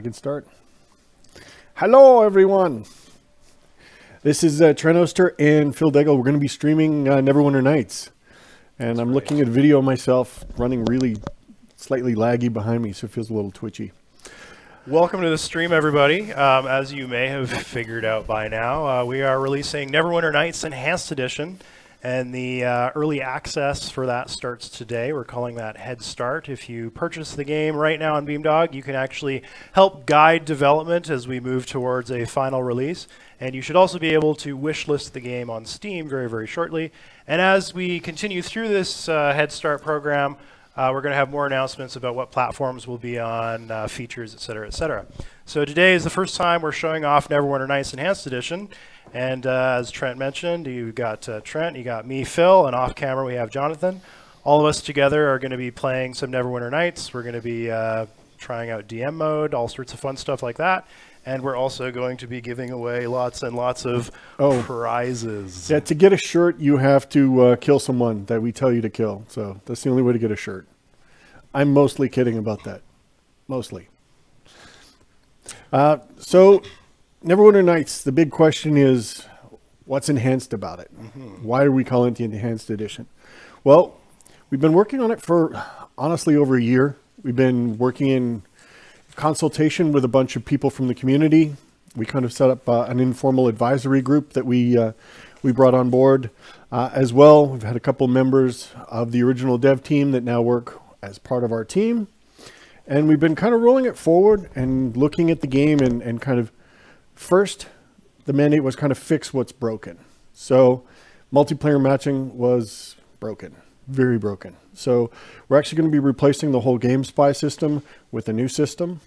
I can start. Hello, everyone. This is uh, Trent Oster and Phil Daigle. We're going to be streaming uh, Neverwinter Nights. And I'm looking at video myself running really slightly laggy behind me, so it feels a little twitchy. Welcome to the stream, everybody. Um, as you may have figured out by now, uh, we are releasing Neverwinter Nights Enhanced Edition, and the uh, early access for that starts today. We're calling that Head Start. If you purchase the game right now on Beamdog, you can actually help guide development as we move towards a final release. And you should also be able to wishlist the game on Steam very, very shortly. And as we continue through this uh, Head Start program, uh, we're going to have more announcements about what platforms will be on, uh, features, et cetera, et cetera. So today is the first time we're showing off Neverwinter Nights Enhanced Edition. And uh, as Trent mentioned, you got uh, Trent, you got me, Phil, and off camera we have Jonathan. All of us together are going to be playing some Neverwinter Nights. We're going to be uh, trying out DM mode, all sorts of fun stuff like that. And we're also going to be giving away lots and lots of Oh. prizes. Yeah, to get a shirt, you have to uh, kill someone that we tell you to kill. So that's the only way to get a shirt. I'm mostly kidding about that. Mostly. Uh, so, Neverwinter Nights, the big question is what's enhanced about it? Why are we calling it the Enhanced Edition? Well, we've been working on it for honestly over a year. We've been working in consultation with a bunch of people from the community. We kind of set up uh, an informal advisory group that we uh, we brought on board uh, as well. We've had a couple members of the original dev team that now work as part of our team, and we've been kind of rolling it forward and looking at the game and, and kind of first the mandate was kind of fix what's broken. So multiplayer matching was broken, very broken. So we're actually going to be replacing the whole game spy system with a new system.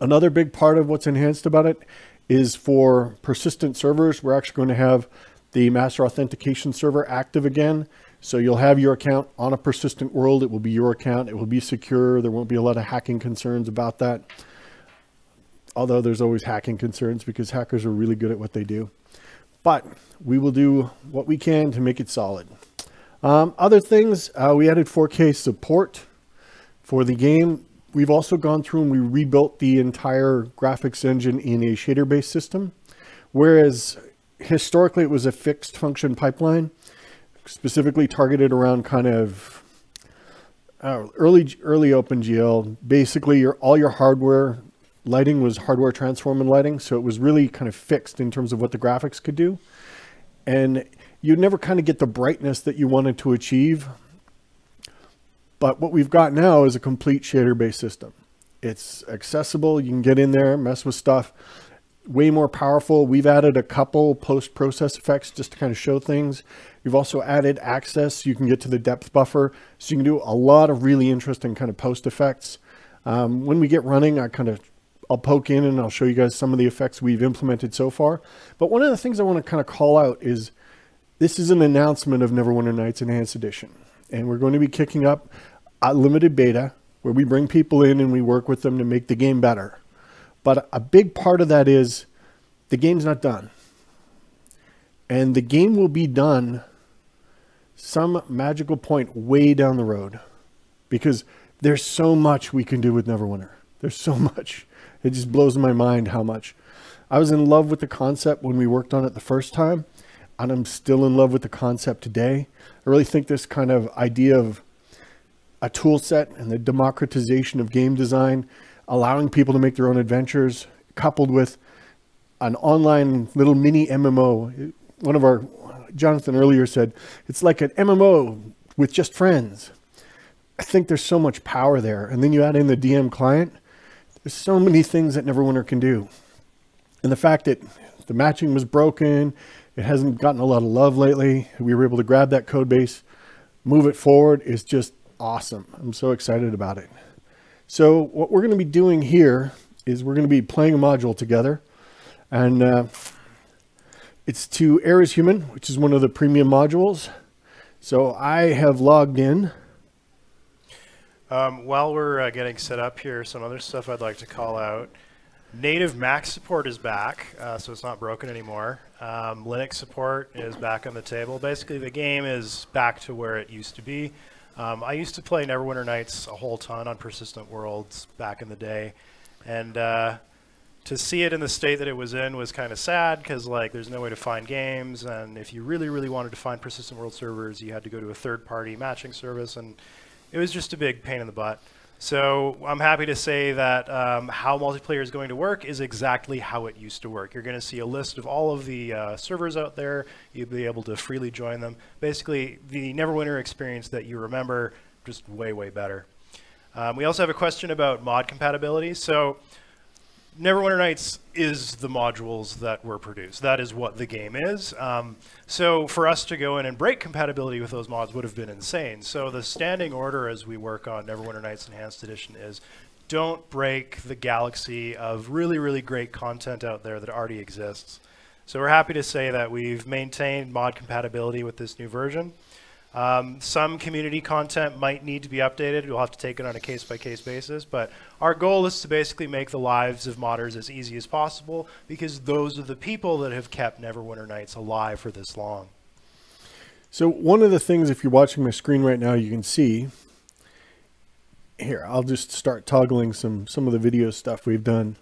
Another big part of what's enhanced about it is for persistent servers. We're actually going to have the master authentication server active again. So you'll have your account on a persistent world. It will be your account. It will be secure. There won't be a lot of hacking concerns about that. Although there's always hacking concerns because hackers are really good at what they do. But we will do what we can to make it solid. Um, other things, uh, we added 4K support for the game. We've also gone through and we rebuilt the entire graphics engine in a shader-based system, whereas historically it was a fixed function pipeline, specifically targeted around kind of uh, early early OpenGL. Basically, your all your hardware lighting was hardware transform and lighting, so it was really kind of fixed in terms of what the graphics could do, and you'd never kind of get the brightness that you wanted to achieve but what we've got now is a complete shader-based system. It's accessible. You can get in there, mess with stuff. Way more powerful. We've added a couple post-process effects just to kind of show things. We've also added access. You can get to the depth buffer. So you can do a lot of really interesting kind of post effects. Um, when we get running, I kind of I'll poke in and I'll show you guys some of the effects we've implemented so far. But one of the things I want to kind of call out is this is an announcement of Neverwinter Nights Enhanced Edition and we're going to be kicking up a limited beta where we bring people in and we work with them to make the game better. But a big part of that is the game's not done. And the game will be done some magical point way down the road because there's so much we can do with Neverwinter. There's so much. It just blows my mind how much. I was in love with the concept when we worked on it the first time, and I'm still in love with the concept today. I really think this kind of idea of a tool set and the democratization of game design, allowing people to make their own adventures, coupled with an online little mini MMO. One of our, Jonathan earlier said, it's like an MMO with just friends. I think there's so much power there. And then you add in the DM client, there's so many things that Neverwinter can do. And the fact that the matching was broken, it hasn't gotten a lot of love lately. We were able to grab that code base, move it forward is just awesome. I'm so excited about it. So what we're going to be doing here is we're going to be playing a module together and uh, it's to Air is Human, which is one of the premium modules. So I have logged in. Um, while we're uh, getting set up here, some other stuff I'd like to call out. Native Mac support is back, uh, so it's not broken anymore. Um, Linux support is back on the table. Basically, the game is back to where it used to be. Um, I used to play Neverwinter Nights a whole ton on Persistent Worlds back in the day, and uh, to see it in the state that it was in was kind of sad because like there's no way to find games, and if you really really wanted to find persistent world servers, you had to go to a third party matching service, and it was just a big pain in the butt. So I'm happy to say that um, how multiplayer is going to work is exactly how it used to work. You're going to see a list of all of the uh, servers out there. You'll be able to freely join them. Basically, the Neverwinter experience that you remember, just way, way better. Um, we also have a question about mod compatibility. So Neverwinter Nights is the modules that were produced. That is what the game is. Um, so for us to go in and break compatibility with those mods would have been insane. So the standing order as we work on Neverwinter Nights Enhanced Edition is don't break the galaxy of really, really great content out there that already exists. So we're happy to say that we've maintained mod compatibility with this new version. Um, some community content might need to be updated. We'll have to take it on a case-by-case basis, but our goal is to basically make the lives of modders as easy as possible because those are the people that have kept Neverwinter Nights alive for this long. So one of the things, if you're watching my screen right now, you can see here, I'll just start toggling some, some of the video stuff we've done.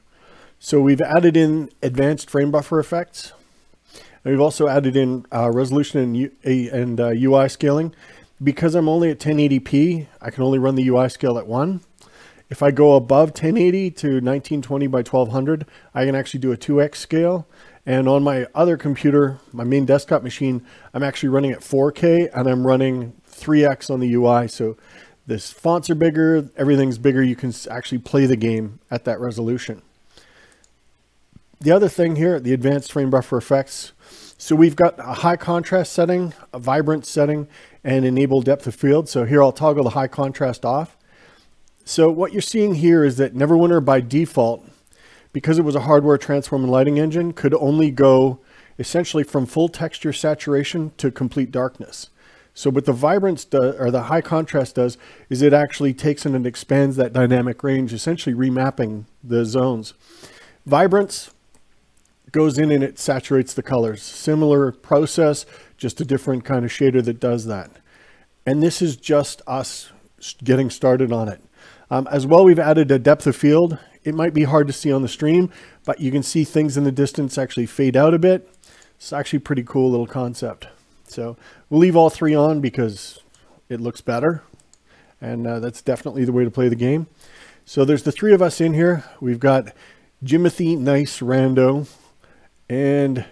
So we've added in advanced frame buffer effects. And we've also added in uh, resolution and, and uh, UI scaling. Because I'm only at 1080p, I can only run the UI scale at 1. If I go above 1080 to 1920 by 1200, I can actually do a 2x scale. And on my other computer, my main desktop machine, I'm actually running at 4K and I'm running 3x on the UI. So this fonts are bigger, everything's bigger. You can actually play the game at that resolution. The other thing here, the advanced frame buffer effects, so we've got a high contrast setting, a vibrant setting, and enable depth of field. So here I'll toggle the high contrast off. So what you're seeing here is that Neverwinter by default, because it was a hardware transform and lighting engine, could only go essentially from full texture saturation to complete darkness. So what the vibrance do, or the high contrast does is it actually takes in and expands that dynamic range, essentially remapping the zones. Vibrance goes in and it saturates the colors. Similar process, just a different kind of shader that does that. And this is just us getting started on it. Um, as well, we've added a depth of field. It might be hard to see on the stream, but you can see things in the distance actually fade out a bit. It's actually pretty cool little concept. So we'll leave all three on because it looks better. And uh, that's definitely the way to play the game. So there's the three of us in here. We've got Jimothy Nice Rando, and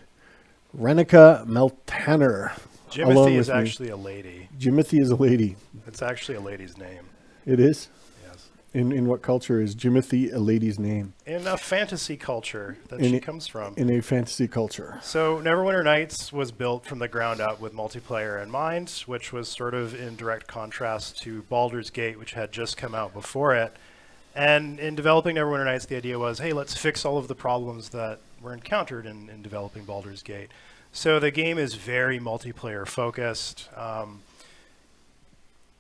Renica Meltaner. Jimothy is actually me. a lady. Jimothy is a lady. It's actually a lady's name. It is? Yes. In in what culture is Jimothy a lady's name? In a fantasy culture that in she a, comes from. In a fantasy culture. So Neverwinter Nights was built from the ground up with multiplayer in mind, which was sort of in direct contrast to Baldur's Gate, which had just come out before it. And in developing Neverwinter Nights, the idea was, hey, let's fix all of the problems that were encountered in, in developing Baldur's Gate. So the game is very multiplayer focused. Um,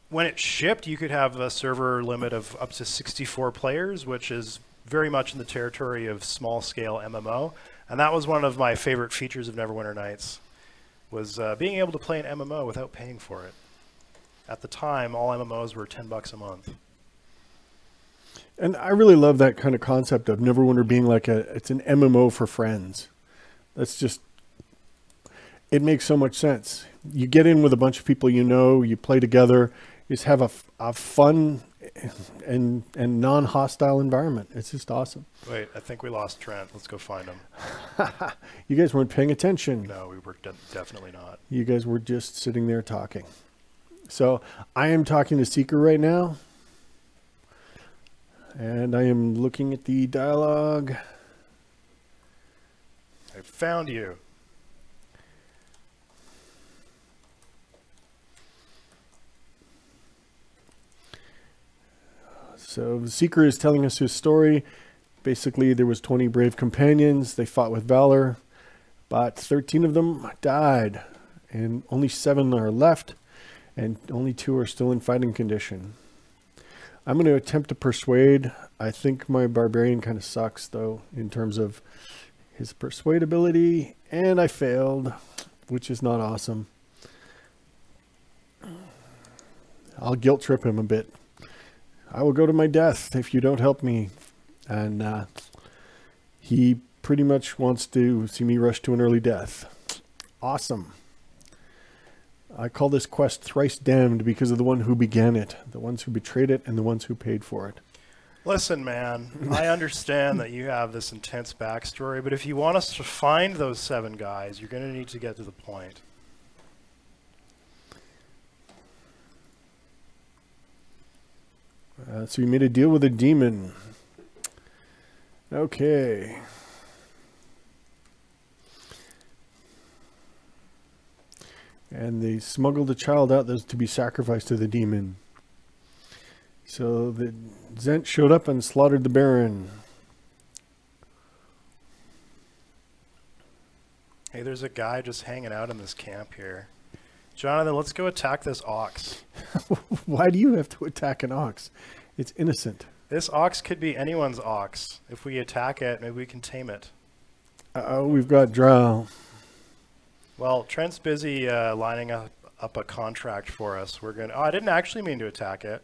when it shipped, you could have a server limit of up to 64 players, which is very much in the territory of small scale MMO. And that was one of my favorite features of Neverwinter Nights, was uh, being able to play an MMO without paying for it. At the time, all MMOs were 10 bucks a month. And I really love that kind of concept of Neverwinter being like a it's an MMO for friends. That's just it makes so much sense. You get in with a bunch of people you know, you play together, you just have a, a fun and and non-hostile environment. It's just awesome. Wait, I think we lost Trent. Let's go find him. you guys weren't paying attention. No, we were de definitely not. You guys were just sitting there talking. So I am talking to Seeker right now. And I am looking at the dialogue. I found you. So the Seeker is telling us his story. Basically, there was 20 brave companions. They fought with valor, but 13 of them died, and only seven are left, and only two are still in fighting condition. I'm going to attempt to persuade. I think my barbarian kind of sucks, though, in terms of his persuadability and I failed, which is not awesome. I'll guilt trip him a bit. I will go to my death if you don't help me. and uh, he pretty much wants to see me rush to an early death. Awesome. I call this quest thrice damned because of the one who began it, the ones who betrayed it, and the ones who paid for it. Listen, man, I understand that you have this intense backstory, but if you want us to find those seven guys, you're going to need to get to the point. Uh, so you made a deal with a demon. Okay. And they smuggled the child out that's to be sacrificed to the demon. So the Zhent showed up and slaughtered the Baron. Hey, there's a guy just hanging out in this camp here. Jonathan, let's go attack this ox. Why do you have to attack an ox? It's innocent. This ox could be anyone's ox. If we attack it, maybe we can tame it. Uh oh, we've got Drow. Well, Trent's busy uh, lining up, up a contract for us. We're going to... Oh, I didn't actually mean to attack it.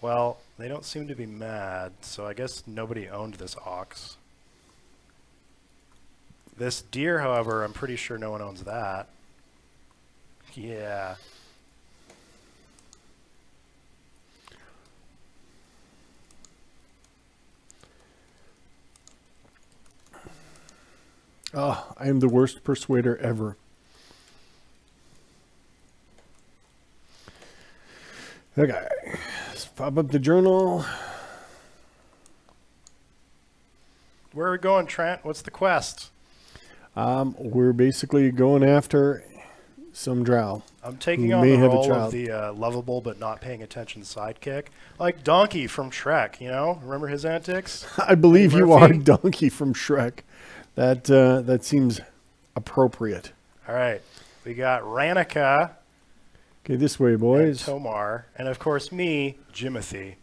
Well, they don't seem to be mad, so I guess nobody owned this ox. This deer, however, I'm pretty sure no one owns that. Yeah. Oh, I am the worst persuader ever. Okay, let's pop up the journal. Where are we going, Trent? What's the quest? Um, we're basically going after some drow. I'm taking on the role of the uh, lovable but not paying attention sidekick, like Donkey from Shrek. You know, remember his antics? I believe you are Donkey from Shrek. That uh, that seems appropriate. All right, we got Ranica Okay, this way, and boys. Tomar, and of course me, Jimothy.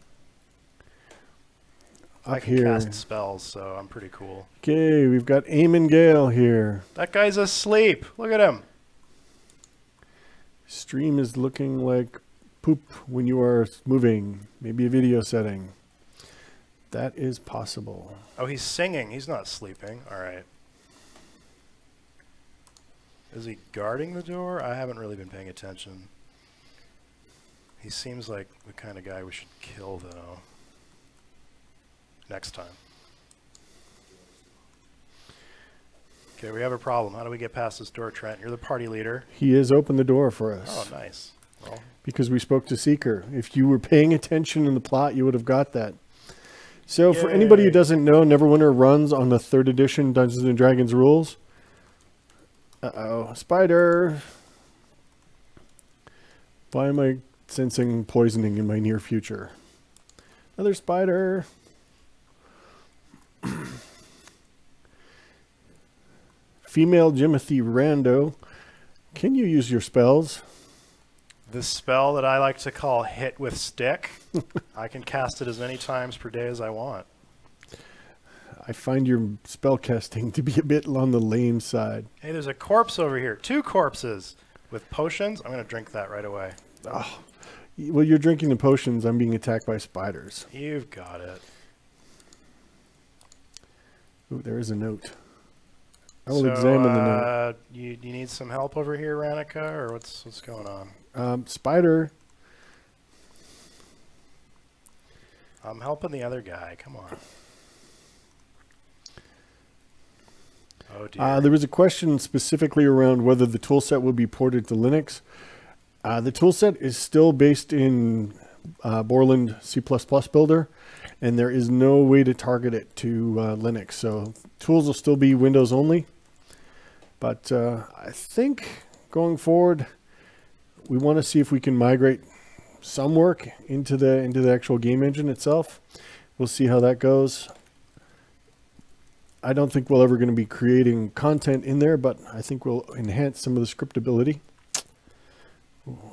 I can here. cast spells, so I'm pretty cool. Okay, we've got Eamon Gale here. That guy's asleep. Look at him. Stream is looking like poop when you are moving. Maybe a video setting. That is possible. Oh, he's singing. He's not sleeping. All right. Is he guarding the door? I haven't really been paying attention. He seems like the kind of guy we should kill, though. Next time. Okay, we have a problem. How do we get past this door, Trent? You're the party leader. He has opened the door for us Oh, nice. Well, because we spoke to Seeker. If you were paying attention in the plot, you would have got that. So, for anybody who doesn't know, Neverwinter runs on the third edition Dungeons and Dragons rules. Uh oh, spider. Why am I sensing poisoning in my near future? Another spider. Female Jimothy Rando. Can you use your spells? This spell that I like to call Hit with Stick, I can cast it as many times per day as I want. I find your spell casting to be a bit on the lame side. Hey, there's a corpse over here. Two corpses with potions. I'm going to drink that right away. Oh, well, you're drinking the potions. I'm being attacked by spiders. You've got it. Ooh, there is a note. I will so, examine the note. uh, You, you need some help over here, Ranica, or what's what's going on? Um, spider. I'm helping the other guy. Come on. Oh dear. Uh, there was a question specifically around whether the toolset will be ported to Linux. Uh, the toolset is still based in uh, Borland C++ Builder, and there is no way to target it to uh, Linux. So tools will still be Windows only. But uh, I think going forward, we want to see if we can migrate some work into the into the actual game engine itself. We'll see how that goes. I don't think we're ever going to be creating content in there, but I think we'll enhance some of the scriptability.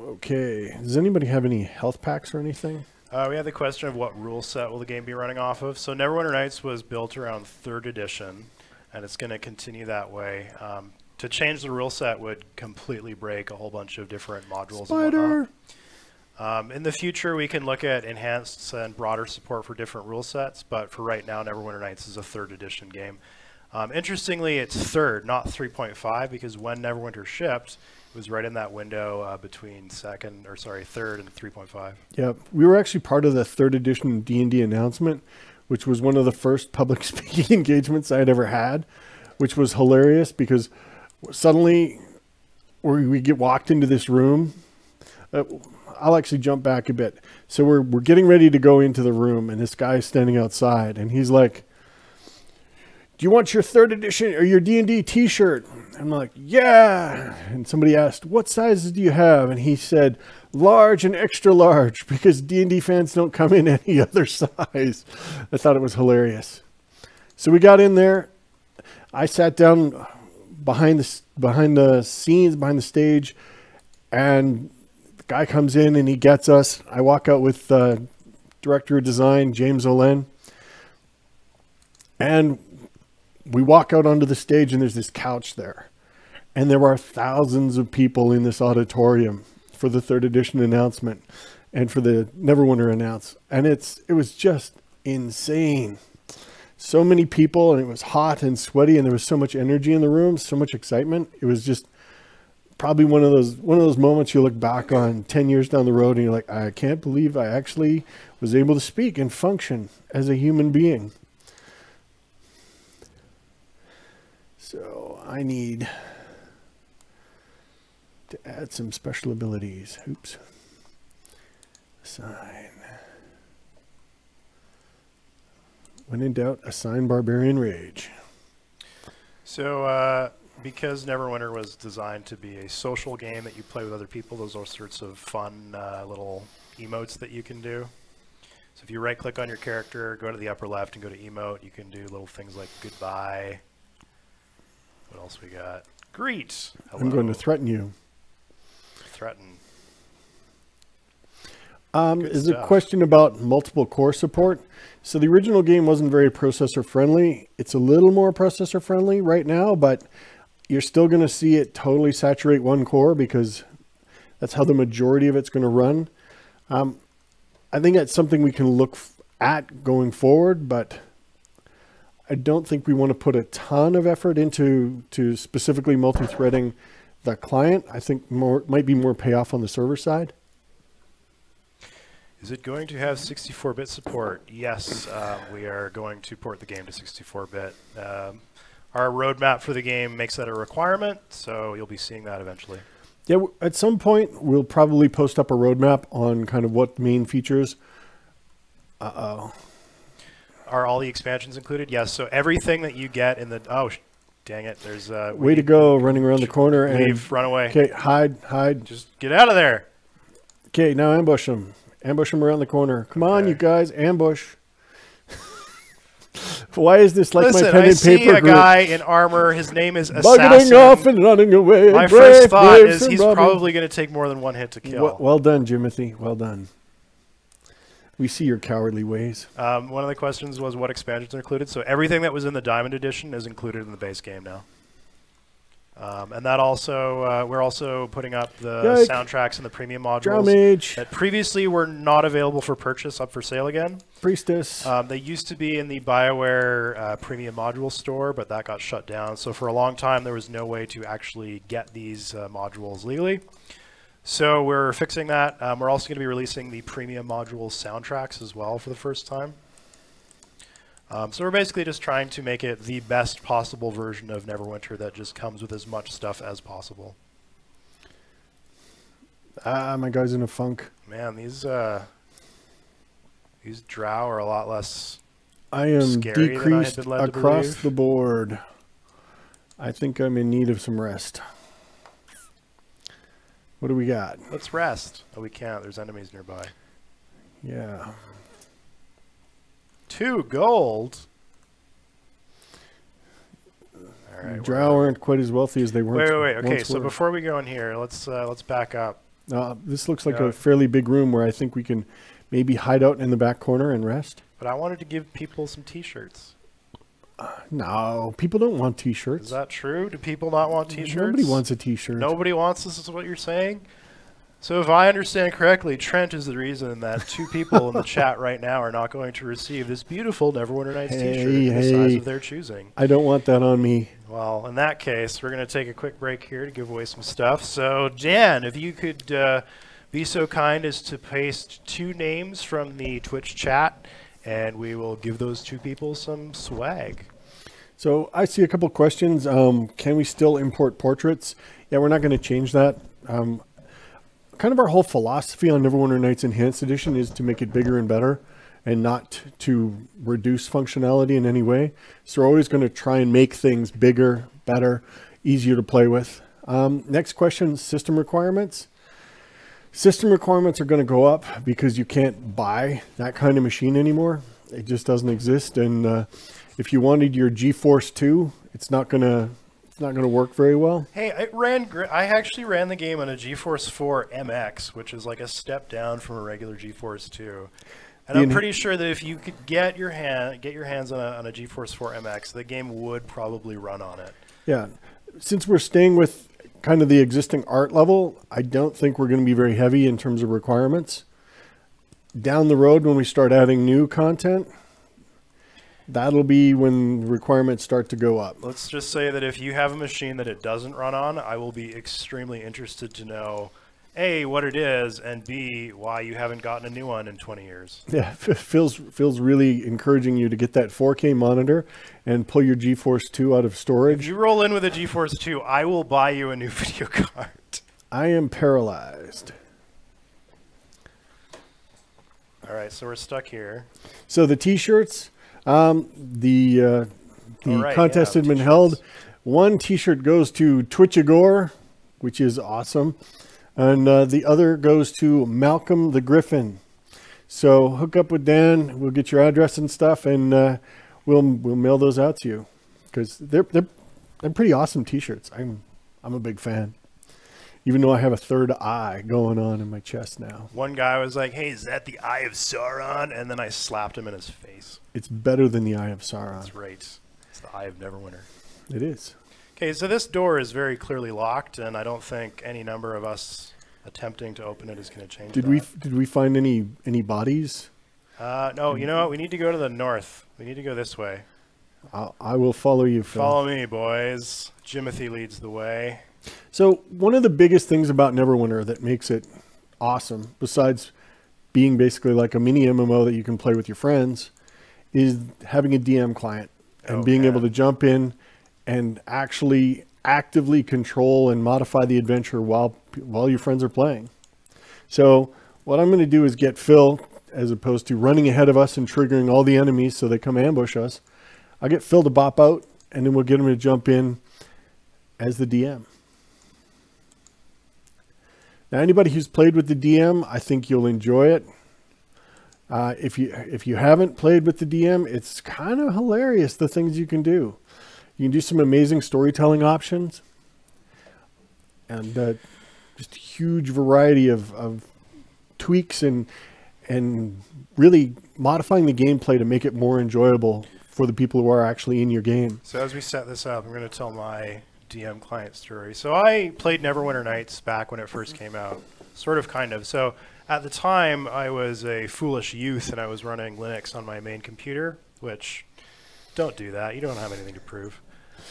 Okay. Does anybody have any health packs or anything? Uh, we had the question of what rule set will the game be running off of. So Neverwinter Nights was built around third edition, and it's going to continue that way. Um, to change the rule set would completely break a whole bunch of different modules. Spider. Um, in the future, we can look at enhanced and broader support for different rule sets, but for right now, Neverwinter Nights is a third edition game. Um, interestingly, it's third, not 3.5, because when Neverwinter shipped, it was right in that window uh, between second, or sorry, third and 3.5. Yeah, we were actually part of the third edition D and D announcement, which was one of the first public speaking engagements I had ever had, which was hilarious because suddenly we, get walked into this room. Uh, I'll actually jump back a bit. So we're we're getting ready to go into the room, and this guy's standing outside, and he's like, "Do you want your third edition or your D and D T-shirt?" I'm like, "Yeah." And somebody asked, "What sizes do you have?" And he said, "Large and extra large," because D and D fans don't come in any other size. I thought it was hilarious. So we got in there. I sat down behind the behind the scenes, behind the stage, and guy comes in and he gets us. I walk out with uh, director of design James Ohlen, and we walk out onto the stage and there's this couch there, and there are thousands of people in this auditorium for the third edition announcement and for the Neverwinter announce, and it's it was just insane. So many people, and it was hot and sweaty, and there was so much energy in the room, so much excitement. It was just probably one of those one of those moments you look back on 10 years down the road and you're like I can't believe I actually was able to speak and function as a human being. So I need to add some special abilities. Oops. Assign. When in doubt, assign Barbarian Rage. So, uh, because Neverwinter was designed to be a social game that you play with other people, those are sorts of fun uh, little emotes that you can do. So if you right click on your character, go to the upper left and go to emote, you can do little things like goodbye. What else we got? Greet. Hello. I'm going to threaten you. threaten. Um, is a question about multiple core support. So the original game wasn't very processor friendly. It's a little more processor friendly right now, but you're still going to see it totally saturate one core because that's how the majority of it's going to run. Um, I think that's something we can look at going forward, but I don't think we want to put a ton of effort into to specifically multi-threading the client. I think more might be more payoff on the server side. Is it going to have 64-bit support? Yes, um, we are going to port the game to 64-bit. Um, our roadmap for the game makes that a requirement, so you'll be seeing that eventually. Yeah, at some point we'll probably post up a roadmap on kind of what main features. Uh oh. Are all the expansions included? Yes. So everything that you get in the oh, dang it! There's uh, Way to go, running around the corner and Leave, run away. okay, hide, hide. Just get out of there. Okay, now ambush them. Ambush them around the corner. Come on, Okay. you guys, ambush. Why is this like Listen, my pen I and see paper a group? guy in armor. His name is Bugging Assassin. off and running away. My brave, first thought is he's probably going to take more than one hit to kill. Well, well done, Jimothy. Well done. We see your cowardly ways. Um, one of the questions was what expansions are included. So everything that was in the Diamond Edition is included in the base game now. Um, and that also, uh, we're also putting up the Yike. soundtracks and the premium modules that previously were not available for purchase, up for sale again. priestess. Um, they used to be in the BioWare uh, premium module store, but that got shut down. So for a long time, there was no way to actually get these uh, modules legally. So we're fixing that. Um, we're also going to be releasing the premium module soundtracks as well for the first time. Um, so we're basically just trying to make it the best possible version of Neverwinter that just comes with as much stuff as possible. ah, my guy's in a funk. Man, these uh, these Drow are a lot less I am Scary than I had decreased led across the board. I think I'm in need of some rest. What do we got? Let's rest. Oh, we can't. There's enemies nearby. Yeah. Two gold. All right. Drow aren't quite as wealthy as they were. Wait, wait, wait. Okay, so were. before we go in here, let's uh, let's back up. Uh, this looks like a fairly big room where I think we can maybe hide out in the back corner and rest. But I wanted to give people some T-shirts. No, people don't want T-shirts. Is that true? Do people not want T-shirts? Nobody wants a T-shirt. Nobody wants this. Is what you're saying? So if I understand correctly, Trent is the reason that two people in the chat right now are not going to receive this beautiful Neverwinter Nights Hey, t-shirt in the size of their choosing. I don't want that on me. Well, in that case, we're going to take a quick break here to give away some stuff. So, Dan, if you could uh, be so kind as to paste two names from the Twitch chat, and we will give those two people some swag. So I see a couple questions. Um, can we still import portraits? Yeah, we're not going to change that. Um, kind of our whole philosophy on Neverwinter Nights Enhanced Edition is to make it bigger and better and not to reduce functionality in any way. So we're always going to try and make things bigger, better, easier to play with. Um, next question, system requirements. System requirements are going to go up because you can't buy that kind of machine anymore. It just doesn't exist. And uh, if you wanted your GeForce 2, it's not going to not going to work very well. Hey, I ran. gr- I actually ran the game on a GeForce 4 MX, which is like a step down from a regular GeForce 2. And I'm pretty sure that if you could get your hand get your hands on a, on a GeForce 4 MX, the game would probably run on it. Yeah. Since we're staying with kind of the existing art level, I don't think we're going to be very heavy in terms of requirements. Down the road, when we start adding new content, that'll be when requirements start to go up. Let's just say that if you have a machine that it doesn't run on, I will be extremely interested to know A, what it is, and B, why you haven't gotten a new one in 20 years. Yeah, feels feels really encouraging you to get that 4K monitor and pull your GeForce 2 out of If storage. you roll in with a GeForce 2, I will buy you a new video card. I am paralyzed. All right, so we're stuck here. So the T-shirts, um, the uh, the right, contest yeah, had been held. One T-shirt goes to Twitchagore, which is awesome, and uh, the other goes to Malcolm the Griffin. So hook up with Dan. We'll get your address and stuff, and uh, we'll we'll mail those out to you because they're they're they're pretty awesome T-shirts. I'm I'm a big fan, even though I have a third eye going on in my chest now. One guy was like, hey, is that the Eye of Sauron? And then I slapped him in his face. It's better than the Eye of Sauron. That's right. It's the Eye of Neverwinter. It is. Okay, so this door is very clearly locked, and I don't think any number of us attempting to open it is going to change Did that. we did we find any any bodies? Uh, no, you know what? We need to go to the north. We need to go this way. I'll, I will follow you, Phil. Follow me, boys. Jimothy leads the way. So one of the biggest things about Neverwinter that makes it awesome, besides being basically like a mini MMO that you can play with your friends, is having a DM client and Oh, being yeah. able to jump in and actually actively control and modify the adventure while while your friends are playing. So what I'm going to do is get Phil, as opposed to running ahead of us and triggering all the enemies so they come ambush us. I'll get Phil to bop out, and then we'll get him to jump in as the DM. Now, anybody who's played with the DM, I think you'll enjoy it. Uh, if you if you haven't played with the DM, it's kind of hilarious the things you can do. You can do some amazing storytelling options, and uh, just a huge variety of, of tweaks and and really modifying the gameplay to make it more enjoyable for the people who are actually in your game. So as we set this up, I'm going to tell my DM client story. So I played Neverwinter Nights back when it first came out, sort of, kind of. So at the time, I was a foolish youth and I was running Linux on my main computer, which don't do that. You don't have anything to prove.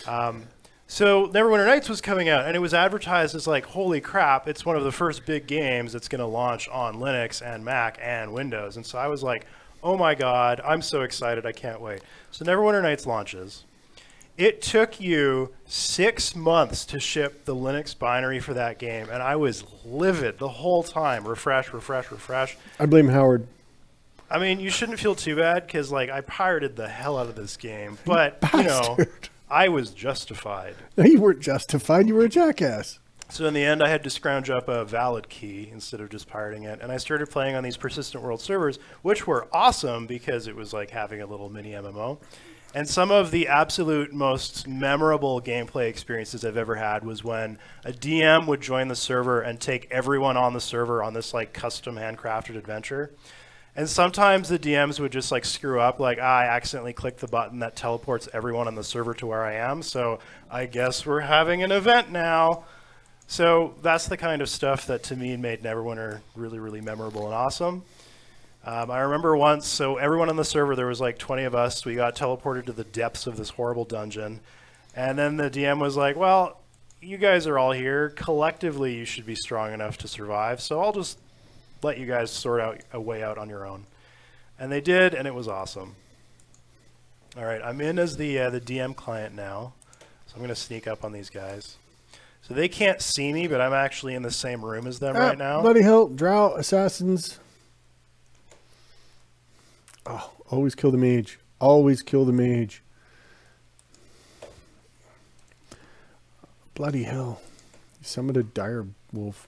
Um, so Neverwinter Nights was coming out, and it was advertised as like, "Holy crap! It's one of the first big games that's going to launch on Linux and Mac and Windows." And so I was like, "Oh my god! I'm so excited! I can't wait!" So Neverwinter Nights launches. It took you six months to ship the Linux binary for that game, and I was livid the whole time. Refresh, refresh, refresh. I blame Howard. I mean, you shouldn't feel too bad because, like, I pirated the hell out of this game, but you know, I was justified. No, you weren't justified. You were a jackass. So in the end, I had to scrounge up a valid key instead of just pirating it, and I started playing on these persistent world servers, which were awesome because it was like having a little mini MMO. And some of the absolute most memorable gameplay experiences I've ever had was when a DM would join the server and take everyone on the server on this like custom handcrafted adventure. And sometimes the DMs would just like screw up, like, ah, I accidentally clicked the button that teleports everyone on the server to where I am, so I guess we're having an event now. So that's the kind of stuff that to me made Neverwinter really, really memorable and awesome. Um, I remember once, so everyone on the server, there was like 20 of us. We got teleported to the depths of this horrible dungeon. And then the DM was like, well, you guys are all here. Collectively, you should be strong enough to survive. So I'll just let you guys sort out a way out on your own. And they did, and it was awesome. All right, I'm in as the uh, the DM client now. So I'm going to sneak up on these guys. So they can't see me, but I'm actually in the same room as them Ah, right now. Bloody hell, drow, assassins. Oh, always kill the mage. Always kill the mage. Bloody hell. You summoned a dire wolf.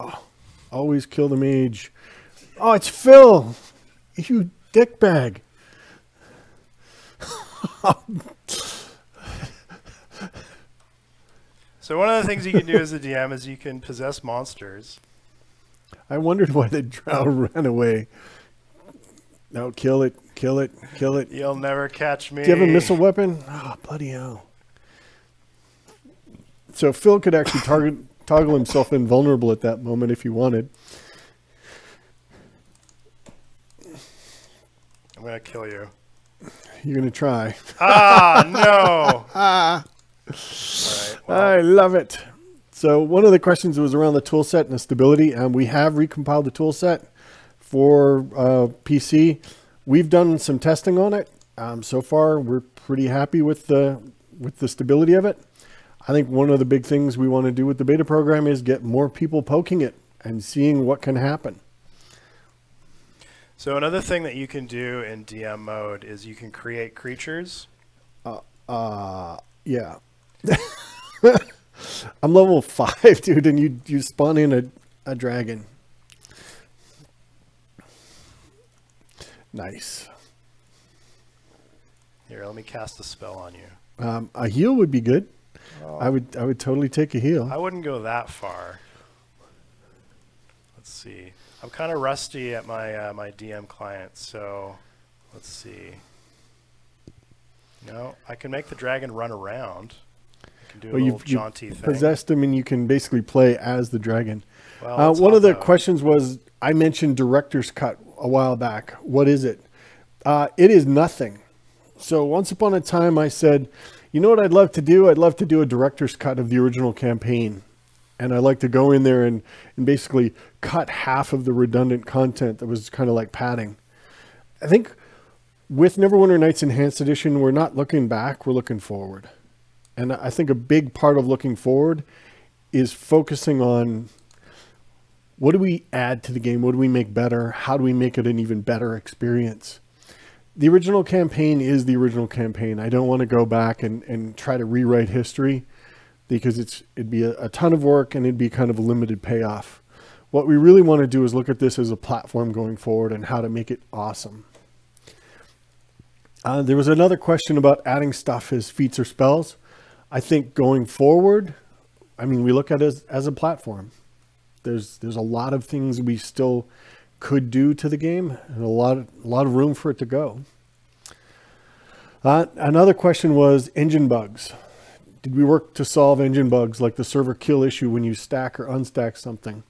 Oh, always kill the mage. Oh, it's Phil. You dickbag. So one of the things you can do as a DM is you can possess monsters. I wondered why the drow ran away. No, kill it, kill it, kill it. You'll never catch me. Do you have a missile weapon? Oh, bloody hell. So Phil could actually target, toggle himself invulnerable at that moment if he wanted. I'm gonna kill you. You're going to try. Ah no! All right. Well, I love it. So one of the questions was around the tool set and the stability, and we have recompiled the tool set for uh, PC. We've done some testing on it. Um, so far, we're pretty happy with the with the stability of it. I think one of the big things we want to do with the beta program is get more people poking it and seeing what can happen. So another thing that you can do in DM mode is you can create creatures. Uh, yeah. I'm level five, dude, and you you spawn in a, a dragon. Nice. Here, let me cast a spell on you. Um, a heal would be good. I would I would totally take a heal. I wouldn't go that far. Let's see. I'm kind of rusty at my uh, my DM client, so let's see. No, I can make the dragon run around. I can do a Well, little you've, you've jaunty thing. possessed him, and you can basically play as the dragon. Well, Uh, one of the out. questions was I mentioned director's cut a while back. What is it? Uh, it is nothing. So once upon a time, I said, you know what I'd love to do? I'd love to do a director's cut of the original campaign. And I like to go in there and, and basically cut half of the redundant content that was kind of like padding. I think with Neverwinter Nights Enhanced Edition, we're not looking back, we're looking forward. And I think a big part of looking forward is focusing on what do we add to the game? What do we make better? How do we make it an even better experience? The original campaign is the original campaign. I don't want to go back and, and try to rewrite history because it's it'd be a, a ton of work and it'd be kind of a limited payoff. What we really want to do is look at this as a platform going forward and how to make it awesome. Uh, there was another question about adding stuff as feats or spells. I think going forward, I mean, we look at it as, as a platform. There's there's a lot of things we still could do to the game, and a lot of, a lot of room for it to go. Uh, another question was engine bugs. Did we work to solve engine bugs like the server kill issue when you stack or unstack something?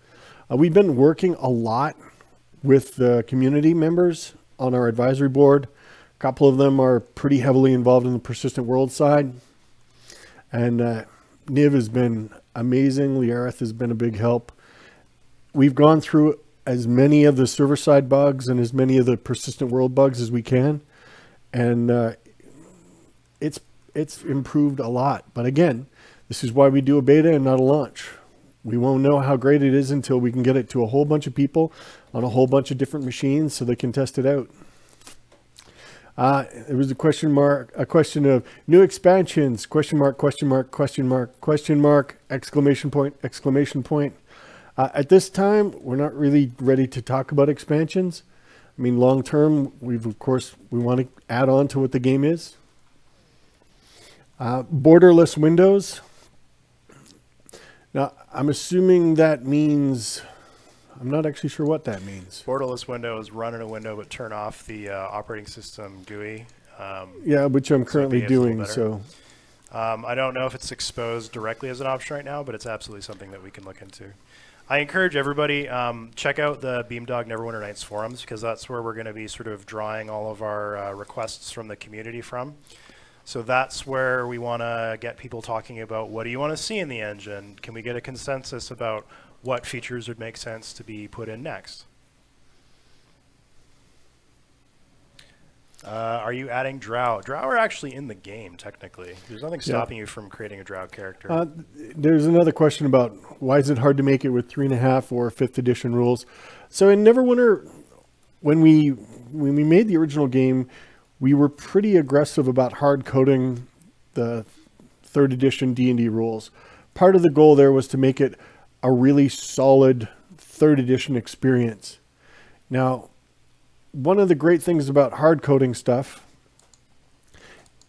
Uh, we've been working a lot with the community members on our advisory board. A couple of them are pretty heavily involved in the persistent world side. And uh, Niv has been amazing. Liareth has been a big help. We've gone through as many of the server side bugs and as many of the persistent world bugs as we can. And uh, it's it's improved a lot. But again, this is why we do a beta and not a launch. We won't know how great it is until we can get it to a whole bunch of people on a whole bunch of different machines so they can test it out. Uh, there was a question mark, a question of new expansions, question mark, question mark, question mark, question mark, exclamation point, exclamation point. Uh, at this time, we're not really ready to talk about expansions. I mean, long term, we've of course we want to add on to what the game is. Uh, borderless windows. Now, I'm assuming that means I'm not actually sure what that means. Borderless window is run in a window but turn off the uh, operating system GUI. Um, Yeah, which I'm currently little doing. So Um, I don't know if it's exposed directly as an option right now, but it's absolutely something that we can look into. I encourage everybody um, check out the Beamdog Neverwinter Nights forums because that's where we're going to be sort of drawing all of our uh, requests from the community from. So that's where we want to get people talking about what do you want to see in the engine? Can we get a consensus about what features would make sense to be put in next? Uh, are you adding Drow? Drow are actually in the game, technically. There's nothing stopping you from creating a Drow character. uh, there's another question about why is it hard to make it with three and a half or fifth edition rules. So in Neverwinter, when we when we made the original game, we were pretty aggressive about hard coding the third edition D&D rules. Part of the goal there was to make it a really solid third edition experience. Now, one of the great things about hard coding stuff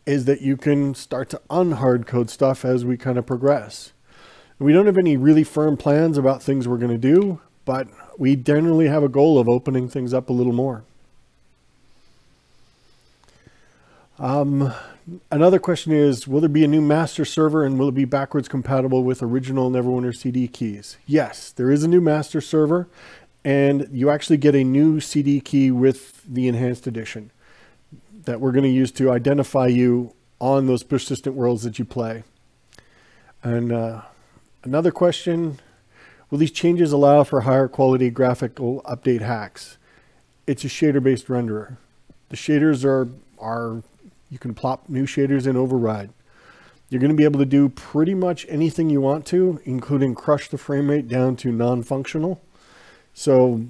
is that you can start to unhard code stuff as we kind of progress. We don't have any really firm plans about things we're going to do, but we generally have a goal of opening things up a little more. Um, another question is, will there be a new master server and will it be backwards compatible with original Neverwinter CD keys? Yes, there is a new master server and you actually get a new CD key with the enhanced edition that we're going to use to identify you on those persistent worlds that you play. And uh, another question, will these changes allow for higher quality graphical update hacks? It's a shader based renderer. The shaders are, are you can plop new shaders in override. You're going to be able to do pretty much anything you want to, including crush the frame rate down to non-functional. So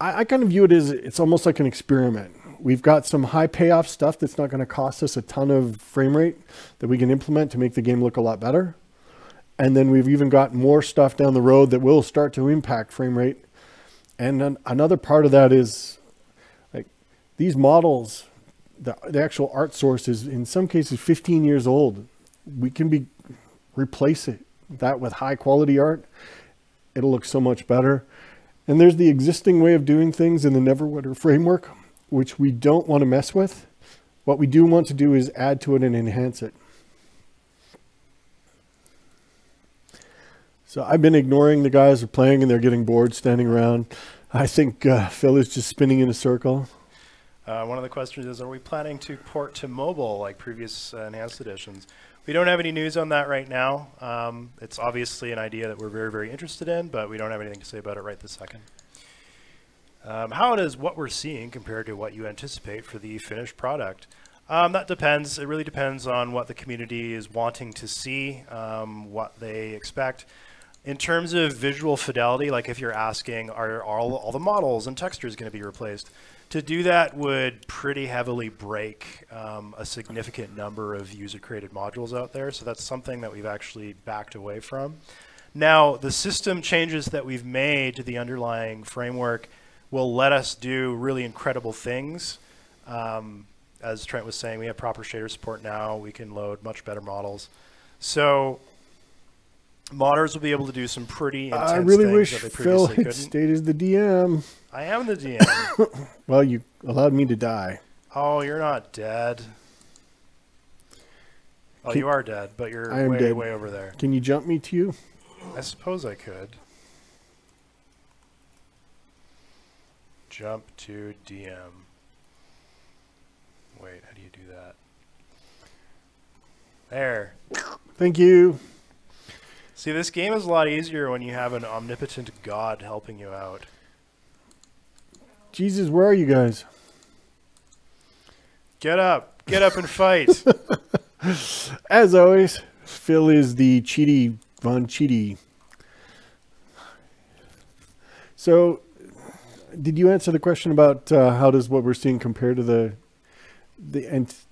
I, I kind of view it as it's almost like an experiment. We've got some high payoff stuff that's not going to cost us a ton of frame rate that we can implement to make the game look a lot better. And then we've even got more stuff down the road that will start to impact frame rate. And an, another part of that is like these models, the, the actual art source is in some cases 15 years old. We can be replace it that with high quality art. It'll look so much better. And there's the existing way of doing things in the Neverwinter framework, which we don't want to mess with. What we do want to do is add to it and enhance it. So I've been ignoring the guys who are playing and they're getting bored standing around. I think uh, Phil is just spinning in a circle. Uh, one of the questions is, are we planning to port to mobile like previous uh, enhanced editions? We don't have any news on that right now. Um, it's obviously an idea that we're very, very interested in, but we don't have anything to say about it right this second. Um, how does what we're seeing compare to what you anticipate for the finished product? Um, that depends. It really depends on what the community is wanting to see, um, what they expect. In terms of visual fidelity, like if you're asking, are all, all the models and textures going to be replaced? To do that would pretty heavily break um, a significant number of user-created modules out there. So that's something that we've actually backed away from. Now, the system changes that we've made to the underlying framework will let us do really incredible things. Um, as Trent was saying, we have proper shader support now. We can load much better models. So modders will be able to do some pretty intense I really things wish that they Phil had stayed as the DM. I am the DM. Well, you allowed me to die. oh, you're not dead. Oh, Can- you are dead, but you're I am way, dead. way over there. Can you jump me to you? I suppose I could. Jump to DM. Wait, how do you do that? There. Thank you. See, this game is a lot easier when you have an omnipotent god helping you out. Jesus, where are you guys? Get up. Get up and fight. As always, Phil is the Cheaty Von Cheaty. So, did you answer the question about uh, how does what we're seeing compare to the the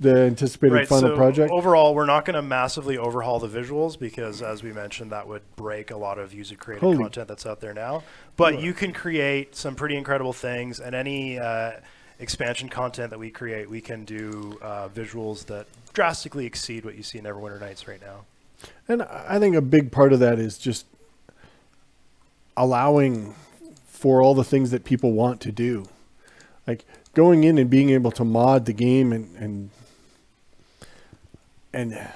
the anticipated right, final so project? overall, we're not going to massively overhaul the visuals because, as we mentioned, that would break a lot of user-created Holy- content that's out there now. But you can create some pretty incredible things, and any uh, expansion content that we create, we can do uh, visuals that drastically exceed what you see in Neverwinter Nights right now. And I think a big part of that is just allowing for all the things that people want to do. Like going in and being able to mod the game and and and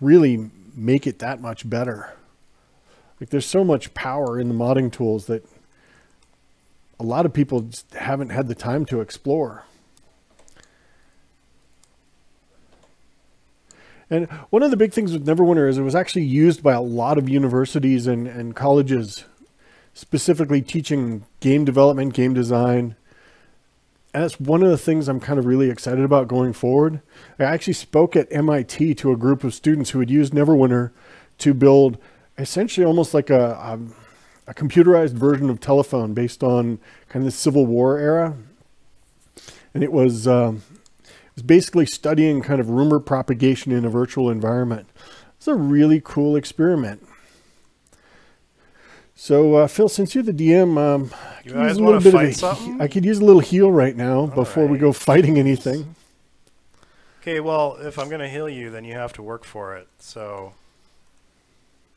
really make it that much better. Like there's so much power in the modding tools that a lot of people just haven't had the time to explore. And one of the big things with Neverwinter is it was actually used by a lot of universities and, and colleges, specifically teaching game development, game design. And that's one of the things I'm kind of really excited about going forward. I actually spoke at MIT to a group of students who had used Neverwinter to build essentially almost like a, a, a computerized version of telephone based on kind of the Civil War era. And it was um, is basically studying kind of rumor propagation in a virtual environment. It's a really cool experiment. So, uh, Phil, since you're the DM, um, I, could use guys a little bit of fight a, something? I could use a little heal right now before we go fighting anything. Okay, well, if I'm going to heal you, then you have to work for it. So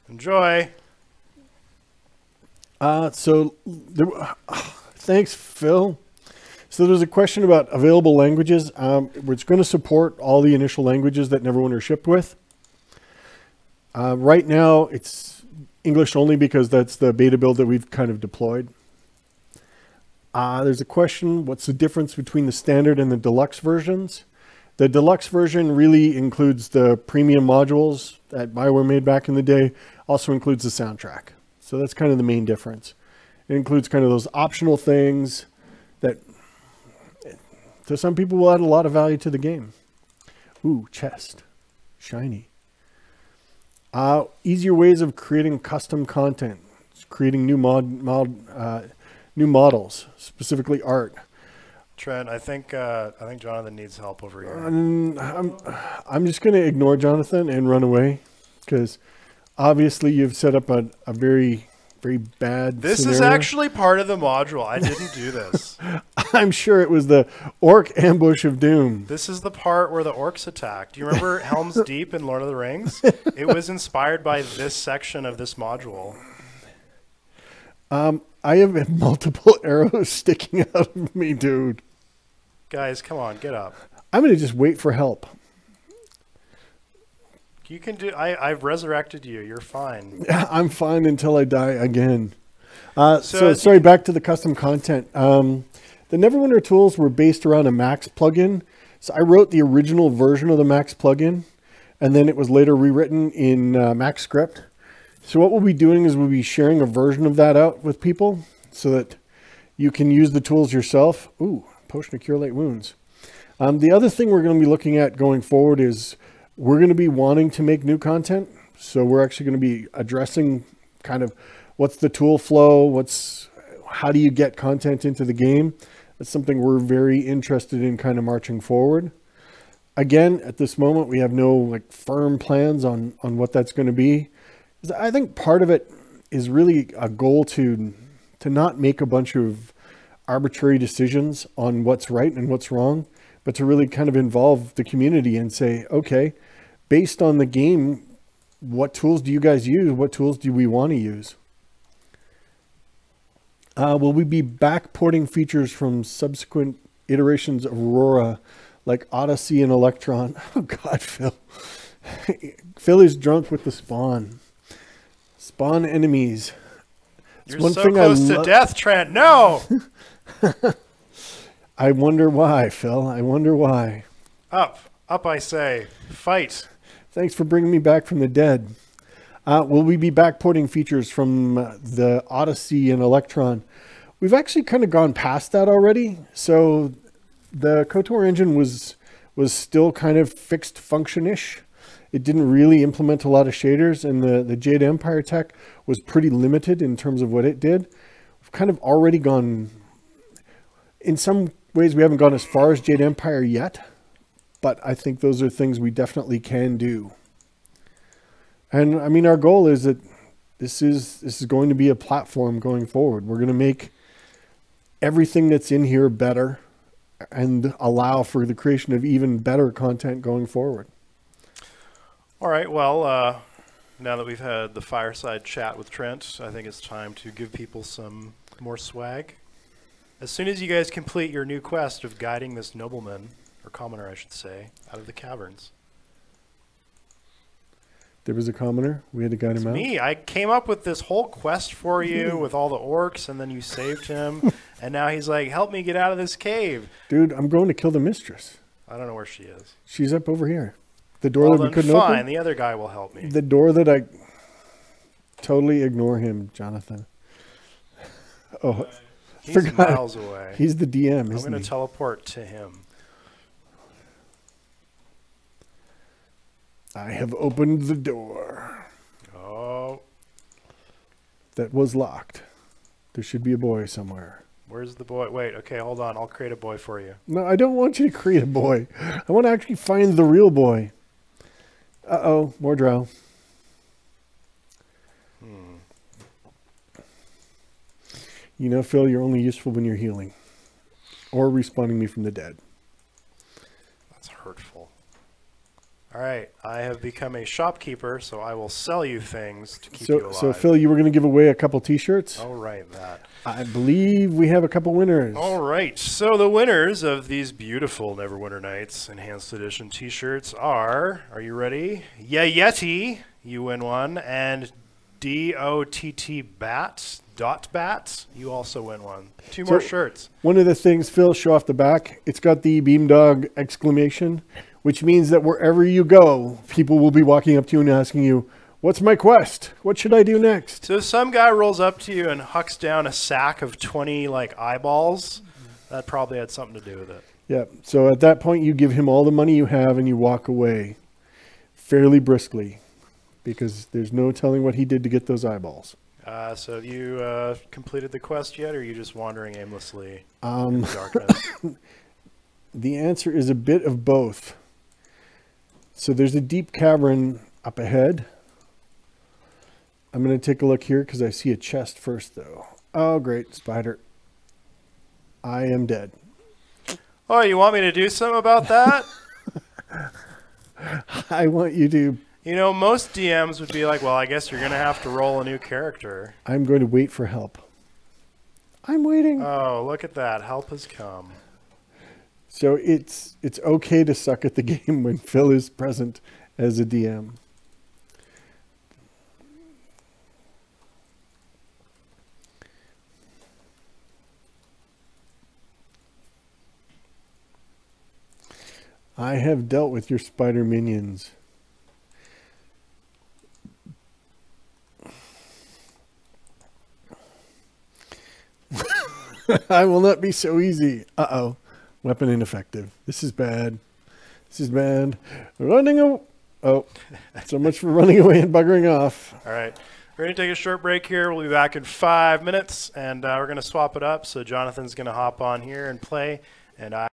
enjoy. Uh, so, there, thanks, Phil. So there's a question about available languages. Um, it's going to support all the initial languages that Neverwinter shipped with. Uh, right now, it's English only because that's the beta build that we've kind of deployed. Uh, there's a question, what's the difference between the standard and the deluxe versions? The deluxe version really includes the premium modules that Bioware made back in the day, also includes the soundtrack. So that's kind of the main difference. It includes kind of those optional things that to some people will add a lot of value to the game. Ooh, chest. Shiny. Uh, easier ways of creating custom content. Creating new mod, mod uh, new models, specifically art. Trent, I think uh, I think Jonathan needs help over here. Um, I'm, I'm just going to ignore Jonathan and run away because obviously you've set up a, a very, very bad This is actually part of the module. I didn't do this. I'm sure it was the orc ambush of doom. This is the part where the orcs attack. Do you remember Helm's Deep in Lord of the Rings? It was inspired by this section of this module. Um, I have multiple arrows sticking out of me, dude. Guys, come on, get up. I'm going to just wait for help. You can do. I, I've resurrected you. You're fine. I'm fine until I die again. Uh, so, So- sorry, back to the custom content. Um, the Neverwinter tools were based around a Max plugin. So I wrote the original version of the Max plugin, and then it was later rewritten in uh, Max script. So what we'll be doing is we'll be sharing a version of that out with people so that you can use the tools yourself. Ooh, potion to cure light wounds. Um, the other thing we're going to be looking at going forward is we're going to be wanting to make new content. So we're actually going to be addressing kind of what's the tool flow, what's how do you get content into the game. That's something we're very interested in kind of marching forward. Again, at this moment, we have no like firm plans on on what that's going to be. I think part of it is really a goal to to not make a bunch of arbitrary decisions on what's right and what's wrong, but to really kind of involve the community and say, okay, based on the game, what tools do you guys use? What tools do we want to use? Uh, will we be backporting features from subsequent iterations of Aurora, like Odyssey and Electron? Oh God, Phil. Phil is drunk with the spawn. Spawn enemies. It's You're one so thing I close to death, Trent. No. I wonder why, Phil. I wonder why. up, up! I say, fight. Thanks for bringing me back from the dead. Uh, will we be backporting features from uh, the Odyssey and Electron? We've actually kind of gone past that already. So the KOTOR engine was was still kind of fixed function-ish. It didn't really implement a lot of shaders, and the, the Jade Empire tech was pretty limited in terms of what it did. We've kind of already gone, in some ways, we haven't gone as far as Jade Empire yet, but I think those are things we definitely can do. And I mean, our goal is that this is this is going to be a platform going forward. We're going to make everything that's in here better and allow for the creation of even better content going forward. All right. Well, uh, now that we've had the fireside chat with Trent, I think it's time to give people some More swag. As soon as you guys complete your new quest of guiding this nobleman, or commoner, I should say, out of the caverns. There was a commoner. We had to guide It's him out. me. I came up with this whole quest for you with all the orcs, and then you saved him. and now he's like, help me get out of this cave. Dude, I'm going to kill the mistress. I don't know where she is. She's up over here. The door Well, that we couldn't fine. open. The other guy will help me. The door that I totally ignore him, Jonathan. Oh, He's forgot. miles away. he's the DM, I'm going to teleport to him. I have opened the door Oh, that was locked. There should be a boy somewhere. where's the boy? Wait, okay, hold on. I'll create a boy for you. No, I don't want you to create a boy. I want to actually find the real boy. Uh oh, more drow. Hmm. You know, Phil, you're only useful when you're healing or respawning me from the dead. That's hurtful. All right, I have become a shopkeeper, so I will sell you things to keep you So, alive. so Phil, you were going to give away a couple T-shirts. All right, that. I believe we have a couple winners. All right, so the winners of these beautiful Neverwinter Nights Enhanced Edition T-shirts are. Are you ready? Yeah, Yeti, you win one, and D O T T Bat dot Bat, you also win one. Two more shirts. One of the things, Phil, show off the back. It's got the Beamdog exclamation, which means that wherever you go, people will be walking up to you and asking you, "What's my quest? What should I do next?" So some guy rolls up to you and hucks down a sack of twenty like eyeballs, that probably had something to do with it. Yeah. So at that point, you give him all the money you have and you walk away fairly briskly because there's no telling what he did to get those eyeballs. Uh, so have you uh, completed the quest yet, or are you just wandering aimlessly in Um, the darkness? the answer is a bit of both. So there's a deep cavern up ahead. I'm going to take a look here because I see a chest first, though. Oh, great, spider. I am dead. oh, you want me to do something about that? I want you to. you know, most DMs would be like, "Well, I guess you're gonna have to roll a new character." I'm going to wait for help. I'm waiting. Oh, look at that! Help has come. So it's it's okay to suck at the game when Phil is present as a DM. I have dealt with your spider minions. I will not be so easy. Uh oh. Weapon ineffective. This is bad. This is bad. Running away. Oh, so much for running away and buggering off. All right, we're gonna take a short break here. We'll be back in five minutes, and uh, we're gonna swap it up. So Jonathan's gonna hop on here and play, and I.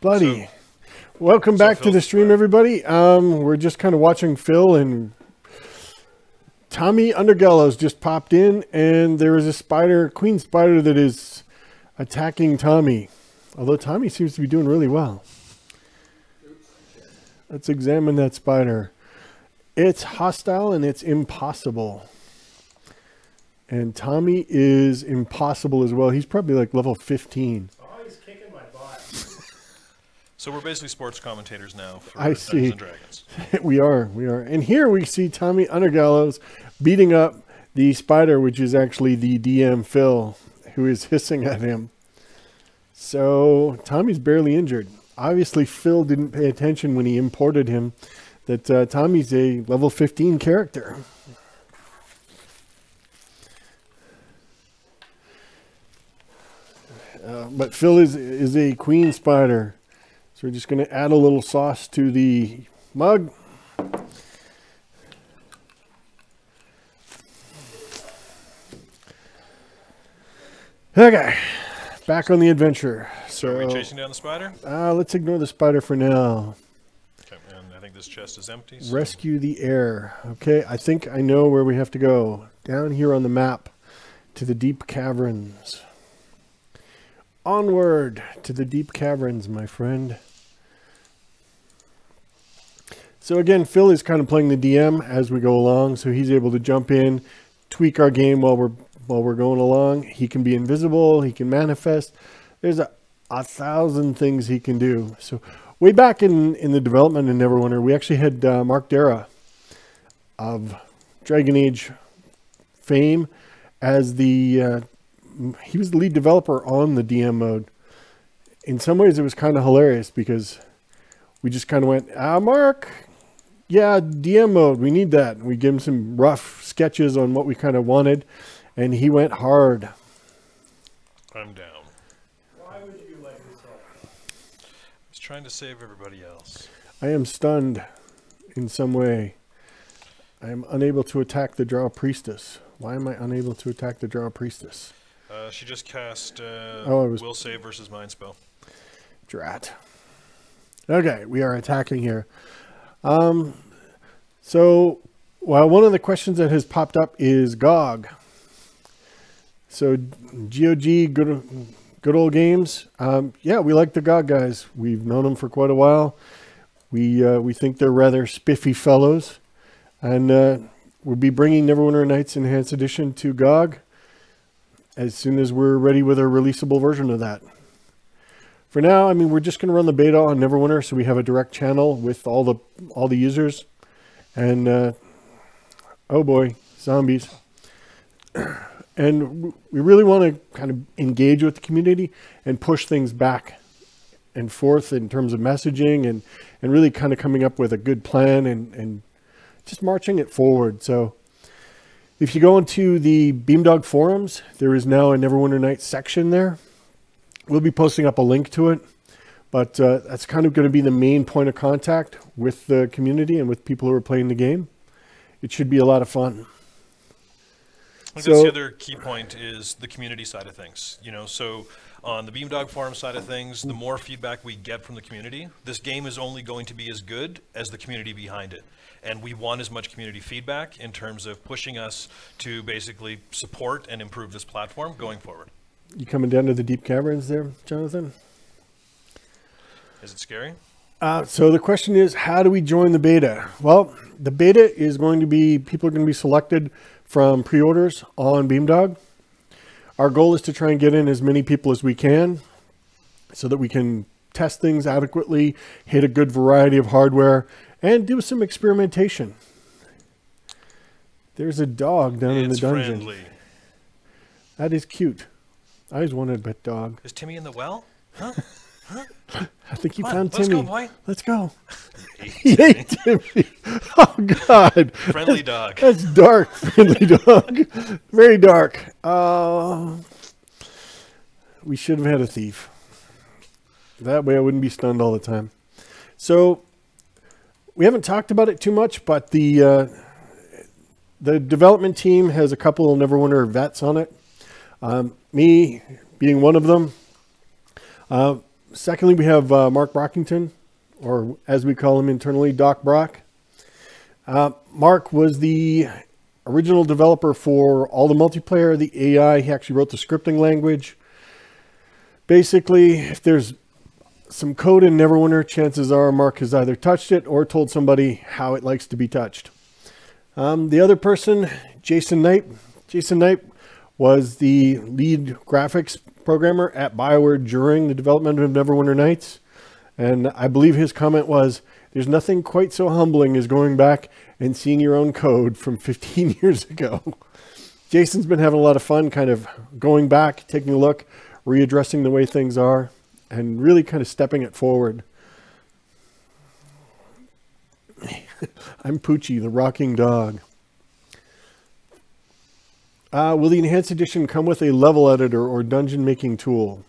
Bloody. So- Welcome so back to the stream, everybody. Um, we're just kind of watching Phil and Tomi Undergallows just popped in, and there is a spider, queen spider, that is attacking Tomi. Although Tomi seems to be doing really well. Let's examine that spider. It's hostile and it's impossible. And Tomi is impossible as well. He's probably like level 15. Oh, he's kicking my butt. So we're basically sports commentators now for I Dungeons see. and Dragons. we are, we are. And here we see Tomi Undergallows beating up the spider, which is actually the DM Phil, who is hissing at him. So Tomi's barely injured. Obviously, Phil didn't pay attention when he imported him that uh, Tomi's a level 15 character. Uh, but Phil is is a queen spider. So we're just going to add a little sauce to the mug. Okay, back on the adventure. So are we chasing down the spider? uh, let's ignore the spider for now. Okay, and I think this chest is empty. So Rescue the heir. Okay, I think I know where we have to go. Down here on the map to the deep caverns. Onward to the deep caverns, my friend. So again, Phil is kind of playing the DM as we go along, so he's able to jump in, tweak our game while we're while we're going along. He can be invisible, he can manifest. There's a, a thousand things he can do. So way back in in the development in Neverwinter, we actually had uh, Mark Darrah of Dragon Age fame as the uh, he was the lead developer on the DM mode. In some ways, it was kind of hilarious because we just kind of went, ah, Mark, yeah, DM mode, we need that. And we give him some rough sketches on what we kind of wanted, and he went hard. I'm down. Why would you let yourself? I was trying to save everybody else. I am stunned in some way. I am unable to attack the Drow Priestess. Why am I unable to attack the Drow Priestess? Uh, she just cast uh, Oh, I was- will save versus mind spell. Drat. Okay, we are attacking here. Um, so, well, one of the questions that has popped up is GOG. So, GOG, good, good old games. Um, yeah, we like the GOG guys. We've known them for quite a while. We uh, we think they're rather spiffy fellows, and uh, we'll be bringing Neverwinter Nights Enhanced Edition to GOG as soon as we're ready with a releasable version of that. For now, I mean, we're just going to run the beta on Neverwinter, so we have a direct channel with all the all the users, and uh, oh boy, zombies. And we really want to kind of engage with the community and push things back and forth in terms of messaging and, and really kind of coming up with a good plan and, and just marching it forward. So if you go into the Beamdog forums, there is now a Neverwinter Nights section there. We'll be posting up a link to it, but uh, that's kind of going to be the main point of contact with the community and with people who are playing the game. It should be a lot of fun. I think So- that's the other key point is the community side of things. You know, so on the Beamdog forum side of things, the more feedback we get from the community, this game is only going to be as good as the community behind it. And we want as much community feedback in terms of pushing us to basically support and improve this platform going forward. You coming down to the deep caverns there, Jonathan? Is it scary? Uh, so the question is, how do we join the beta? Well, the beta is going to be people are going to be selected from pre-orders on Beamdog. Our goal is to try and get in as many people as we can, so that we can test things adequately, hit a good variety of hardware, and do some experimentation. There's a dog down in the it's dungeon. friendly. That is cute. I always wanted a pet dog. Is Timmy in the well? Huh? Huh? I think he Come on, found let's Timmy. go, boy. Let's go. He ate Timmy. Oh God. Friendly dog. That's dark, friendly dog. Very dark. Uh, we should have had a thief. That way I wouldn't be stunned all the time. So we haven't talked about it too much, but the uh, the development team has a couple of Neverwinter vets on it. Um, me being one of them. Uh, secondly, we have uh, Mark Brockington, or as we call him internally, Doc Brock. Uh, Mark was the original developer for all the multiplayer, the AI. He actually wrote the scripting language. Basically, if there's some code in Neverwinter, chances are Mark has either touched it or told somebody how it likes to be touched. Um, the other person, Jason Knight. Jason Knight was the lead graphics programmer at BioWare during the development of Neverwinter Nights. And I believe his comment was, there's nothing quite so humbling as going back and seeing your own code from 15 years ago. Jason's been having a lot of fun kind of going back, taking a look, readdressing the way things are, and really kind of stepping it forward. I'm Poochie, the rocking dog. Uh, will the Enhanced Edition come with a level editor or dungeon making tool?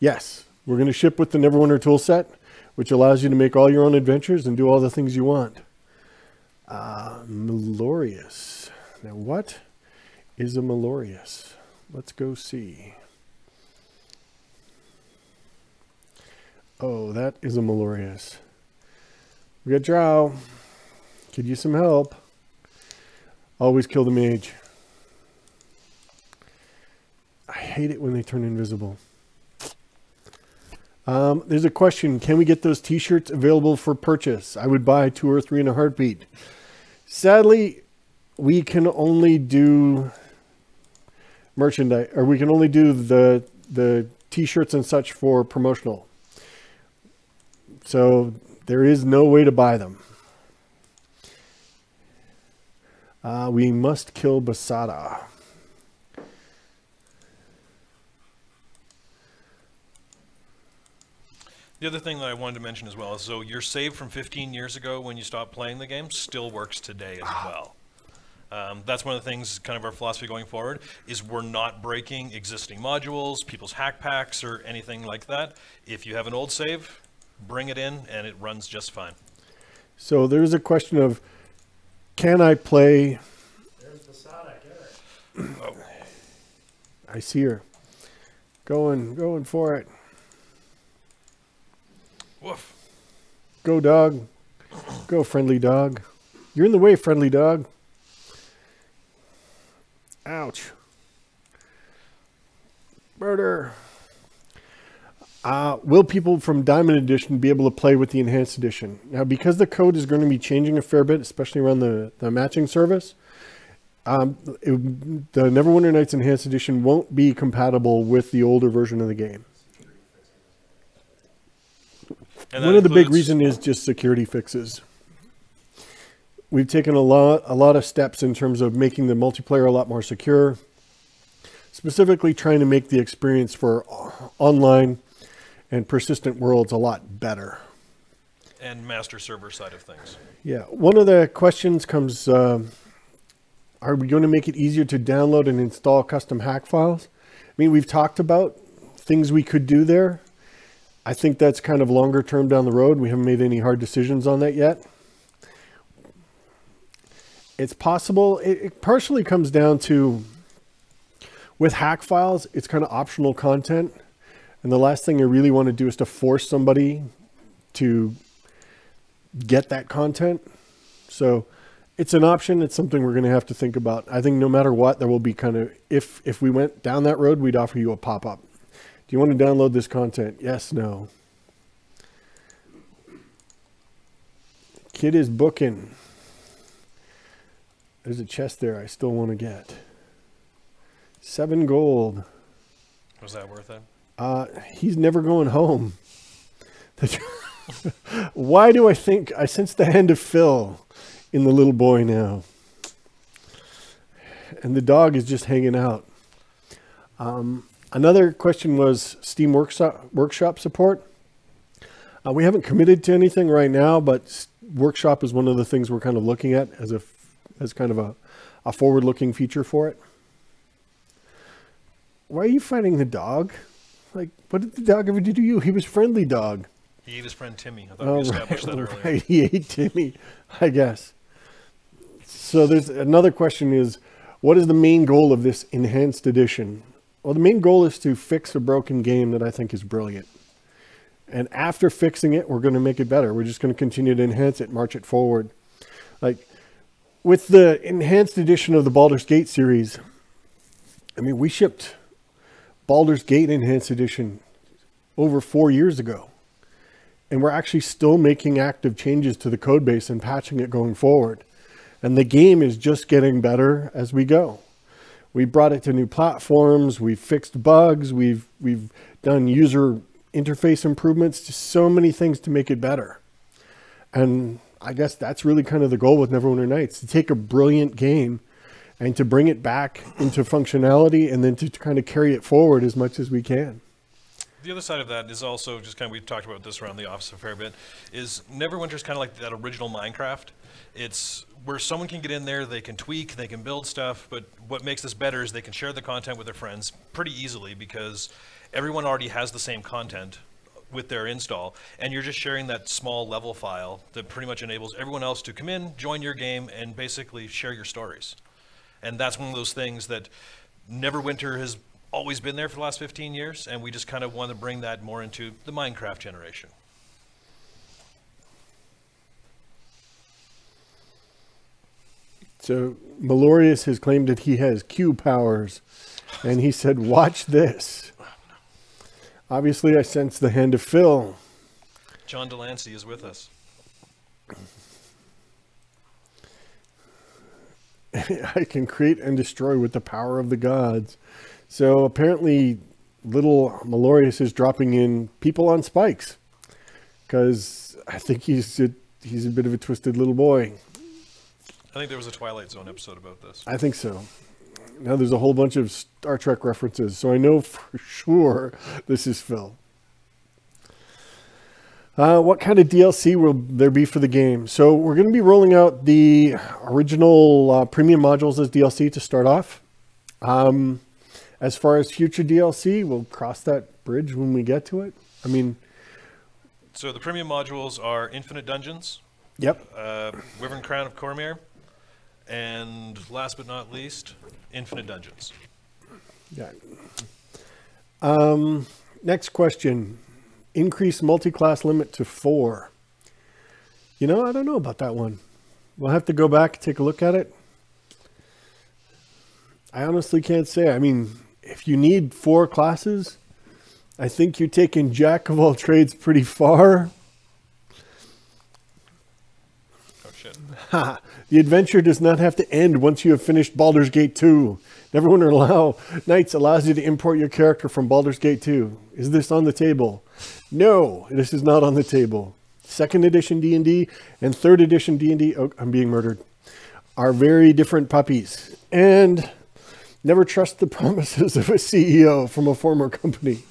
Yes, we're going to ship with the Neverwinter tool set, which allows you to make all your own adventures and do all the things you want. Uh, Malorius. Now, what is a Malorius? Let's go see. Oh, that is a Malorius. We got Drow. Could use some help. Always kill the mage. I hate it when they turn invisible. Um, there's a question. Can we get those t-shirts available for purchase? I would buy two or three in a heartbeat. Sadly, we can only do merchandise, or we can only do the, the t-shirts and such for promotional. So there is no way to buy them. Uh, we must kill Basada. The other thing that I wanted to mention as well is so your save from 15 years ago when you stopped playing the game still works today as well. Um, that's one of the things, kind of our philosophy going forward, is we're not breaking existing modules, people's hack packs, or anything like that. If you have an old save, bring it in and it runs just fine. So there's a question of, can I play? There's the Sonic, get it. Oh, I see her. Going, going for it. Woof. Go dog. Go friendly dog. You're in the way, friendly dog. Ouch. Murder. Uh, will people from Diamond Edition be able to play with the Enhanced Edition? Now, because the code is going to be changing a fair bit, especially around the, the matching service, um, it, the Neverwinter Nights Enhanced Edition won't be compatible with the older version of the game. And One of the big reason is just security fixes. We've taken a lot, a lot of steps in terms of making the multiplayer a lot more secure. Specifically, trying to make the experience for online and persistent worlds a lot better. and master server side of things. Yeah, one of the questions comes: um, Are we going to make it easier to download and install custom hack files? I mean, we've talked about things we could do there. I think that's kind of longer term down the road. We haven't made any hard decisions on that yet. It's possible. It, it partially comes down to with hack files, it's kind of optional content. And the last thing I really want to do is to force somebody to get that content. So it's an option. It's something we're going to have to think about. I think no matter what, there will be kind of, if, if we went down that road, we'd offer you a pop-up. Do you want to download this content? Yes, no. Kid is booking. There's a chest there I still want to get. Seven gold. Was that worth it? Uh, he's never going home. Why do I think I sense the hand of Phil in the little boy now? And the dog is just hanging out. Um, another question was Steam Workshop, workshop support. Uh, we haven't committed to anything right now, but Workshop is one of the things we're kind of looking at as a as kind of a, a forward-looking feature for it. Why are you fighting the dog? Like, what did the dog ever do to you? He was friendly dog. He ate his friend Timmy. I thought Oh, we established right, that earlier. right. He ate Timmy, I guess. So there's another question is, what is the main goal of this enhanced edition? Well, the main goal is to fix a broken game that I think is brilliant. And after fixing it, we're going to make it better. We're just going to continue to enhance it, march it forward. Like with the enhanced edition of the Baldur's Gate series, I mean, we shipped Baldur's Gate Enhanced Edition over four years ago. And we're actually still making active changes to the code base and patching it going forward. And the game is just getting better as we go. We brought it to new platforms, we've fixed bugs, we've we've done user interface improvements, just so many things to make it better. And I guess that's really kind of the goal with Neverwinter Nights, to take a brilliant game and to bring it back into functionality and then to kind of carry it forward as much as we can. The other side of that is also just kind of we've talked about this around the office a fair bit. Is Neverwinter is kind of like that original Minecraft. It's where someone can get in there, they can tweak, they can build stuff, but what makes this better is they can share the content with their friends pretty easily because everyone already has the same content with their install, and you're just sharing that small level file that pretty much enables everyone else to come in, join your game, and basically share your stories. And that's one of those things that Neverwinter has always been there for the last 15 years, and we just kind of want to bring that more into the Minecraft generation. So Malorius has claimed that he has Q powers, and he said, "Watch this." Obviously, I sense the hand of Phil. John de Lancie is with us. I can create and destroy with the power of the gods. So apparently, little Malorius is dropping in people on spikes because I think he's a, he's a bit of a twisted little boy. I think there was a Twilight Zone episode about this. I think so. Now there's a whole bunch of Star Trek references, so I know for sure this is Phil. Uh, what kind of DLC will there be for the game? So we're going to be rolling out the original uh, premium modules as DLC to start off. Um, as far as future DLC, we'll cross that bridge when we get to it. I mean, So the premium modules are Infinite Dungeons, yep, uh, Wyvern Crown of Cormyr, and last but not least, Infinite Dungeons. Yeah. Um, next question. Increase multi-class limit to four. You know, I don't know about that one. We'll have to go back, take a look at it. I honestly can't say. I mean, if you need four classes, I think you're taking Jack of all trades pretty far. Oh shit. Ha! The adventure does not have to end once you have finished Baldur's Gate 2. Neverwinter Allow Nights allows you to import your character from Baldur's Gate 2. Is this on the table? No, this is not on the table. Second edition D&D and third edition D&D, oh, I'm being murdered, are very different puppies. And never trust the promises of a CEO from a former company.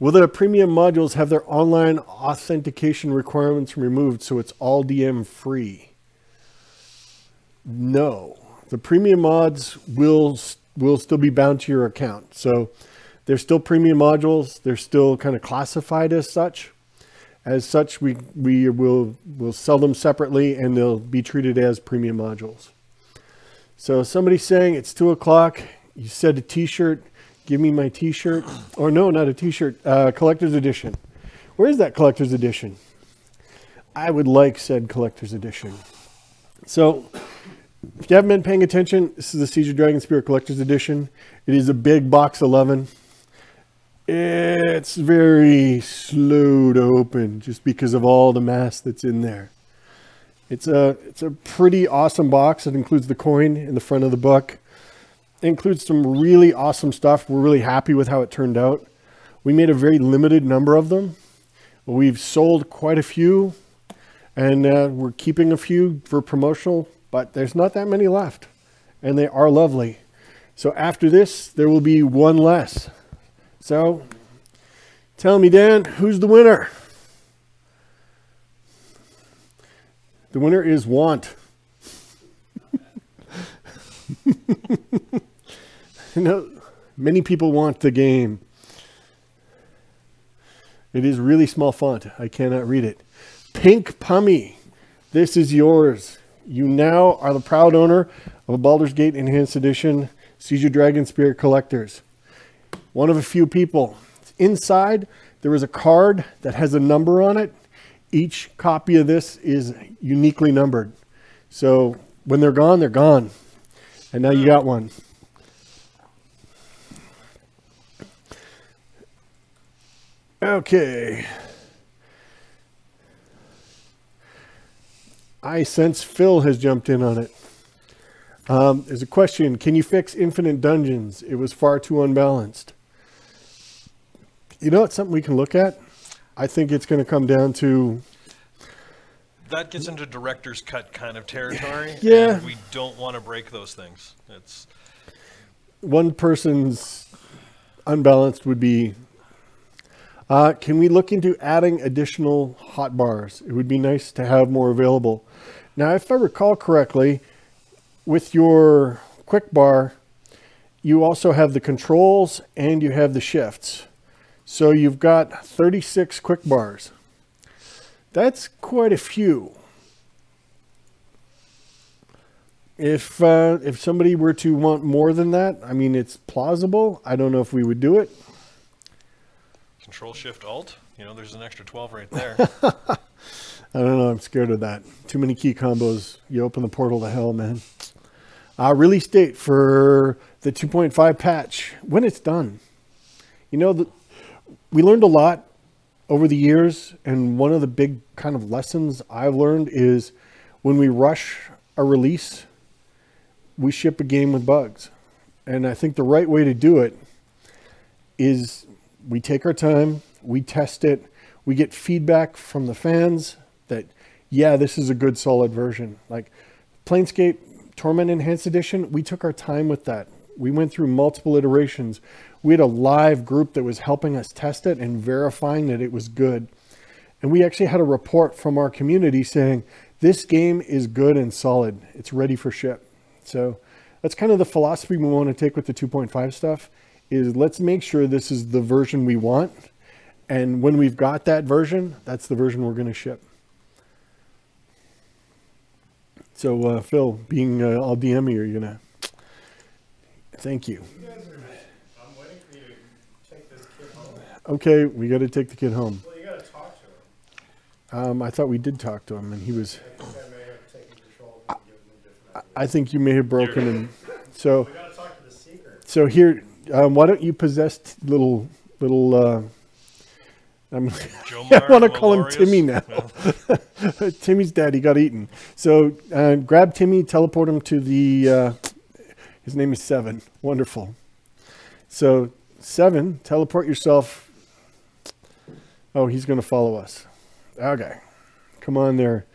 Will the premium modules have their online authentication requirements removed so it's all DRM free? No. The premium mods will will still be bound to your account. So they're still premium modules. They're still kind of classified as such. As such, we we will will sell them separately and they'll be treated as premium modules. So somebody's saying it's two o'clock. You said a T-shirt. Give me my T-shirt. Or no, not a T-shirt. Uh, collector's edition. Where's that collector's edition? I would like said collector's edition. So, if you haven't been paying attention, this is the Siege of Dragonspear Collector's Edition. It is a big box 11. It's very slow to open just because of all the mass that's in there. It's a it's a pretty awesome box. It includes the coin in the front of the book. Includes some really awesome stuff. We're really happy with how it turned out. We made a very limited number of them. We've sold quite a few, and uh, we're keeping a few for promotional, but there's not that many left, and they are lovely. So after this, there will be one less. So tell me, Dan, who's the winner? The winner is Want. no, many people want the game. It is really small font. I cannot read it. Pink Pummy, this is yours. You now are the proud owner of a Baldur's Gate Enhanced Edition of Dragonspear Collectors. One of a few people. Inside, There is a card that has a number on it. Each copy of this is uniquely numbered. So when they're gone, they're gone. And now you got one. Okay. I sense Phil has jumped in on it. Um, there's a question Can you fix infinite dungeons? It was far too unbalanced. You know, it's something we can look at. I think it's going to come down to That gets into director's cut kind of territory. Yeah. And we don't want to break those things. It's one person's unbalanced would be uh, can we look into adding additional hot bars? It would be nice to have more available. Now, if I recall correctly, with your quick bar, you also have the controls and you have the shifts. So you've got 36 quick bars. That's quite a few. If uh, if somebody were to want more than that, I mean, it's plausible. I don't know if we would do it. Control shift alt. You know, there's an extra 12 right there. I don't know. I'm scared of that. Too many key combos. You open the portal to hell, man. Uh, release date for the 2.5 patch when it's done. You know, the, we learned a lot over the years, and one of the big kind of lessons I've learned is when we rush a release, we ship a game with bugs. And I think the right way to do it is we take our time, we test it, we get feedback from the fans that, yeah, this is a good solid version. Like Planescape Torment Enhanced Edition, we took our time with that. We went through multiple iterations. We had a live group that was helping us test it and verifying that it was good. And we actually had a report from our community saying, this game is good and solid. It's ready for ship. So that's kind of the philosophy we want to take with the 2.5 stuff is let's make sure this is the version we want. And when we've got that version, that's the version we're going to ship. So, uh, Phil, being uh, all DM here, you're going to thank you. I'm waiting for you to take this kid home. Okay, we got to take the kid home. Well, you got to talk to him. Um, I thought we did talk to him, and he was. I think I may have taken control and given him I think you may have broken him. So, We got to talk to the seeker. so here, um, why don't you possess little little? Uh, I want to call him Timmy now. Timmy's dad, he got eaten. So uh, grab Timmy, teleport him to the. Uh, his name is Seven. Wonderful. So Seven, teleport yourself. Oh, he's going to follow us. Okay, come on there,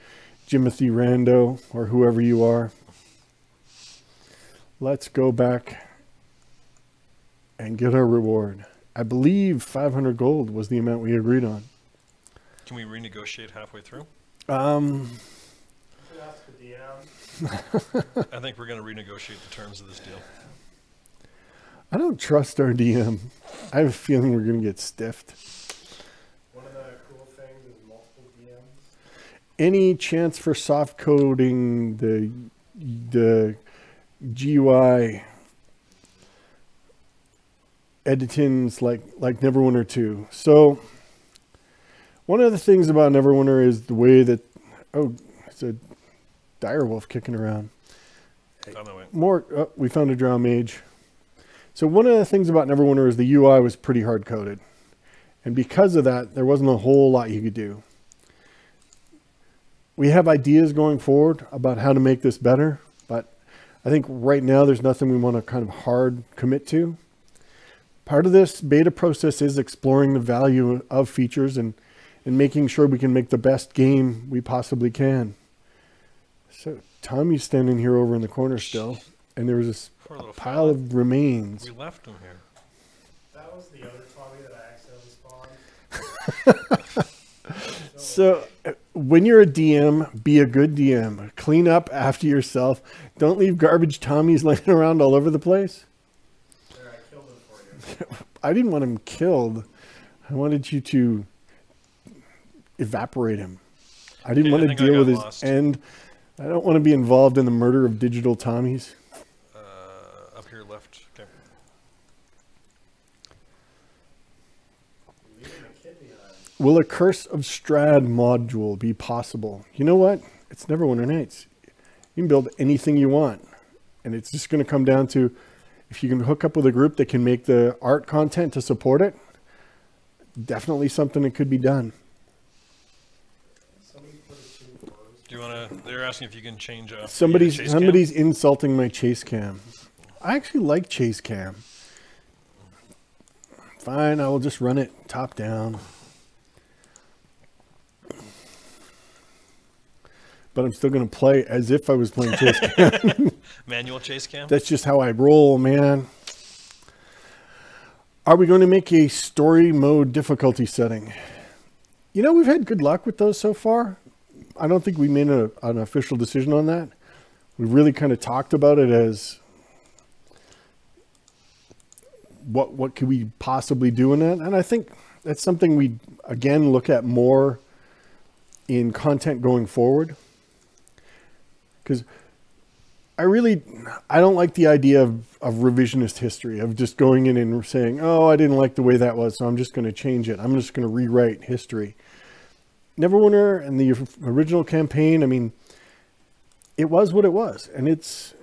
Jimothy Rando or whoever you are. Let's go back and get our reward. I believe 500 gold was the amount we agreed on. Can we renegotiate halfway through? Um, You ask the DM. I think we're going to renegotiate the terms of this deal. I don't trust our DM. I have a feeling we're going to get stiffed. One of the cool things is multiple DMs. Any chance for soft coding the the GUI editings like like Neverwinter 2? So one of the things about Neverwinter is the way that oh, it's a direwolf kicking around. On the way. more oh, we found a drow mage so one of the things about neverwinter is the ui was pretty hard coded and because of that there wasn't a whole lot you could do we have ideas going forward about how to make this better but i think right now there's nothing we want to kind of hard commit to part of this beta process is exploring the value of features and and making sure we can make the best game we possibly can so Tommy's standing here over in the corner still, and there was this Poor little pile fella. of remains. We left him here. That was the other Tommy that I accidentally spawned. So uh, when you're a DM, be a good DM. Clean up after yourself. Don't leave garbage Tommies laying around all over the place. There, I killed him for you. I didn't want him killed. I wanted you to evaporate him. I didn't Yeah, want to deal with his lost. end. I don't want to be involved in the murder of digital Tommies. Uh, up here left. Okay. Leaving the kidney Will a Curse of Strahd module be possible? You know what? It's never Neverwinter Nights. You can build anything you want. And it's just going to come down to if you can hook up with a group that can make the art content to support it, definitely something that could be done. Do you want to? They're asking if you can change uh, Somebody's chase cam? somebody's insulting my chase cam. I actually like chase cam. Fine, I will just run it top down. But I'm still going to play as if I was playing chase cam. manual chase cam. That's just how I roll, man. Are we going to make a story mode difficulty setting? You know, we've had good luck with those so far. I don't think we made a, an official decision on that. We really kind of talked about it as what what could we possibly do in that? and I think that's something we again look at more in content going forward because I really I don't like the idea of, of revisionist history of just going in and saying, "Oh, I didn't like the way that was, so I'm just going to change it. I'm just going to rewrite history." Neverwinter and the original campaign, I mean, it was what it was, and it's.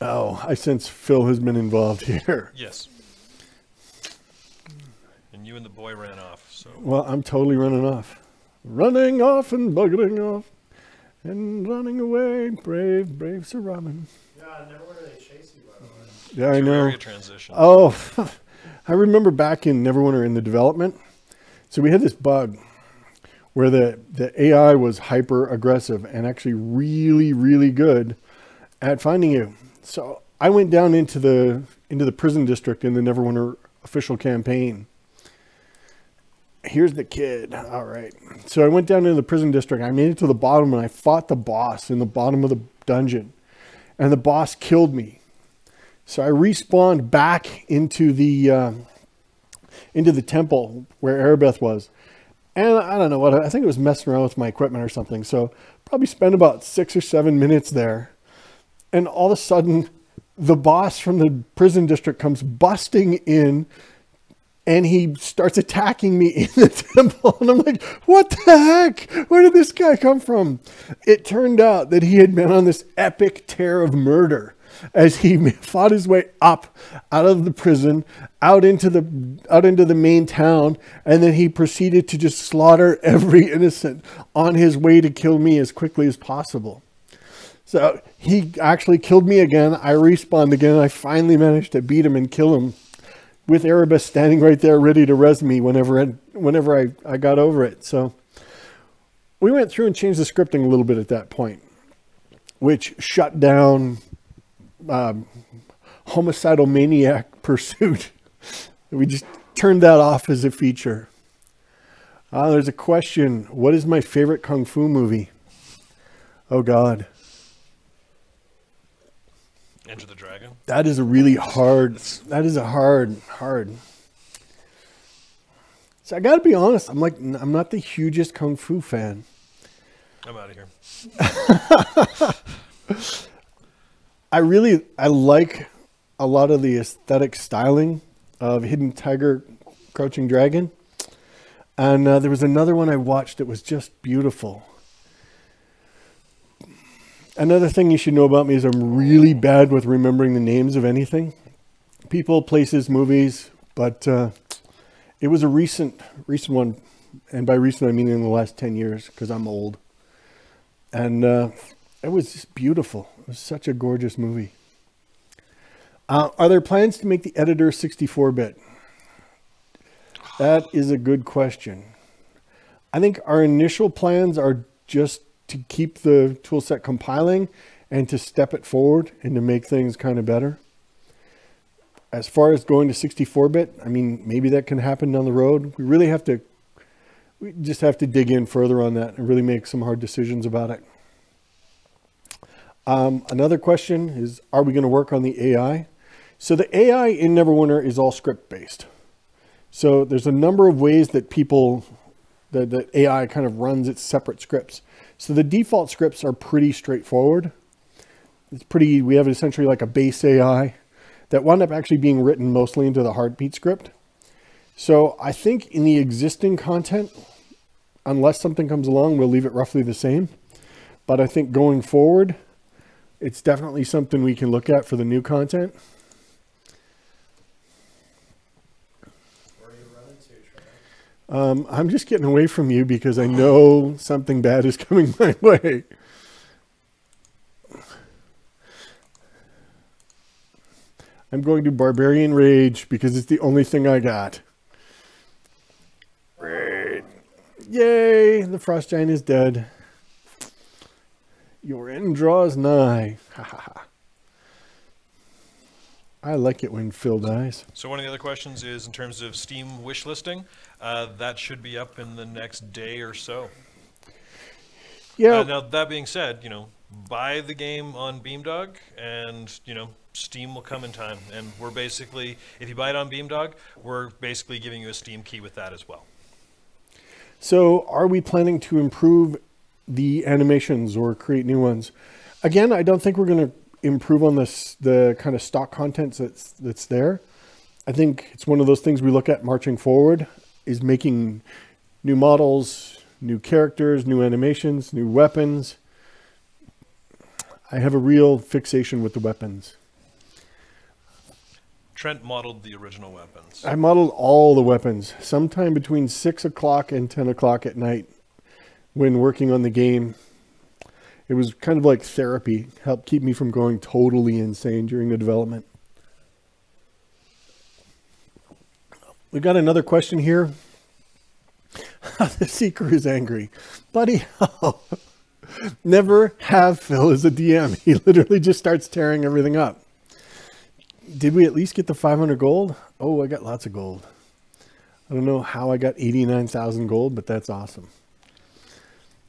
Oh, I sense Phil has been involved here. yes. And you and the boy ran off. So Well, I'm totally running off, running off and bugging off, and running away, brave, brave Sir Robin. Yeah, Neverwinter they chase you, by the way. Yeah, I know. transition. Oh, I remember back in Neverwinter in the development. So we had this bug where the, the AI was hyper aggressive and actually really, really good at finding you. So I went down into the into the prison district in the Neverwinter official campaign. Here's the kid. All right. So I went down into the prison district. I made it to the bottom and I fought the boss in the bottom of the dungeon. And the boss killed me. So I respawned back into the uh, into the temple where Aribeth was, and I don't know what I think it was messing around with my equipment or something. So probably spent about six or seven minutes there, and all of a sudden, the boss from the prison district comes busting in. And he starts attacking me in the temple. And I'm like, what the heck? Where did this guy come from? It turned out that he had been on this epic tear of murder as he fought his way up out of the prison out into the out into the main town and then he proceeded to just slaughter every innocent on his way to kill me as quickly as possible so he actually killed me again i respawned again i finally managed to beat him and kill him with Aribeth standing right there ready to res me whenever I, whenever I, I got over it so we went through and changed the scripting a little bit at that point which shut down um, homicidal maniac pursuit. we just turned that off as a feature. Uh, there's a question. What is my favorite kung fu movie? Oh God, Enter the Dragon. That is a really hard. That is a hard, hard. So I got to be honest. I'm like, I'm not the hugest kung fu fan. I'm out of here. I really I like a lot of the aesthetic styling of Hidden Tiger, Crouching Dragon, and uh, there was another one I watched that was just beautiful. Another thing you should know about me is I'm really bad with remembering the names of anything, people, places, movies. But uh, it was a recent recent one, and by recent I mean in the last ten years because I'm old, and. Uh, it was just beautiful. It was such a gorgeous movie. Uh, are there plans to make the editor 64 bit? That is a good question. I think our initial plans are just to keep the toolset compiling and to step it forward and to make things kind of better. As far as going to 64 bit, I mean, maybe that can happen down the road. We really have to, we just have to dig in further on that and really make some hard decisions about it. Um, another question is, are we going to work on the AI? So the AI in Neverwinter is all script based. So there's a number of ways that people, that the AI kind of runs its separate scripts. So the default scripts are pretty straightforward. It's pretty, we have essentially like a base AI that wound up actually being written mostly into the heartbeat script. So I think in the existing content, unless something comes along, we'll leave it roughly the same. But I think going forward, it's definitely something we can look at for the new content. Um, I'm just getting away from you because I know something bad is coming my way. I'm going to Barbarian Rage because it's the only thing I got. Great. Yay, the Frost Giant is dead. Your end draws nigh. Ha ha ha. I like it when Phil dies. So one of the other questions is in terms of Steam wish listing, uh, that should be up in the next day or so. Yeah. Uh, now that being said, you know, buy the game on Beamdog, and you know, Steam will come in time. And we're basically, if you buy it on Beamdog, we're basically giving you a Steam key with that as well. So, are we planning to improve the animations or create new ones? Again, I don't think we're going to improve on this the kind of stock content that's that's there. I think it's one of those things we look at marching forward is making new models, new characters, new animations, new weapons. I have a real fixation with the weapons. Trent modeled the original weapons. I modeled all the weapons sometime between six o'clock and 10 o'clock at night when working on the game. It was kind of like therapy, helped keep me from going totally insane during the development. We got another question here. the Seeker is angry. Buddy, never have Phil as a DM. He literally just starts tearing everything up. Did we at least get the 500 gold? Oh, I got lots of gold. I don't know how I got 89,000 gold, but that's awesome.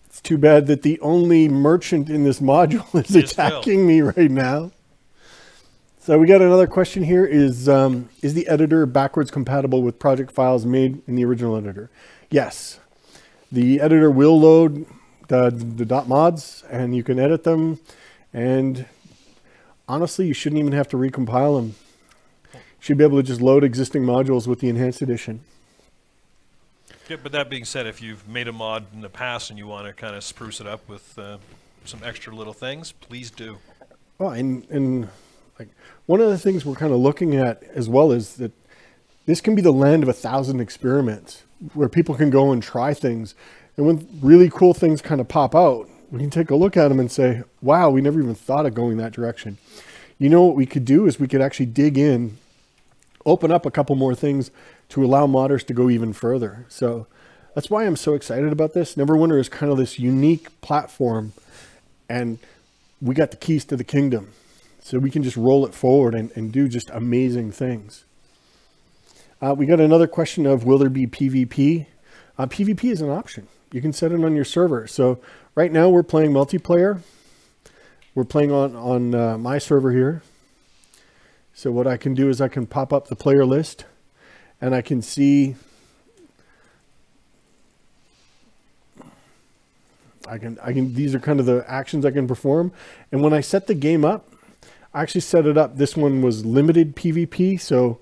It's too bad that the only merchant in this module is Is attacking me right now. So we got another question here. Is um, is the editor backwards compatible with project files made in the original editor? Yes. The editor will load the, the dot mods and you can edit them. And honestly, you shouldn't even have to recompile them. You should be able to just load existing modules with the enhanced edition. Yeah, but that being said, if you've made a mod in the past and you want to kind of spruce it up with uh, some extra little things, please do. Well, and and like one of the things we're kind of looking at as well is that this can be the land of a thousand experiments where people can go and try things, and when really cool things kind of pop out, we can take a look at them and say, "Wow, we never even thought of going that direction." You know what we could do is we could actually dig in, open up a couple more things to allow modders to go even further. So that's why I'm so excited about this. Neverwinter is kind of this unique platform, and we got the keys to the kingdom. So we can just roll it forward and, and do just amazing things. Uh, we got another question of will there be PvP? Uh, PvP is an option. You can set it on your server. So right now we're playing multiplayer. We're playing on, on uh, my server here. So what I can do is I can pop up the player list and I can see I can I can these are kind of the actions I can perform and when I set the game up I actually set it up. This one was limited PvP so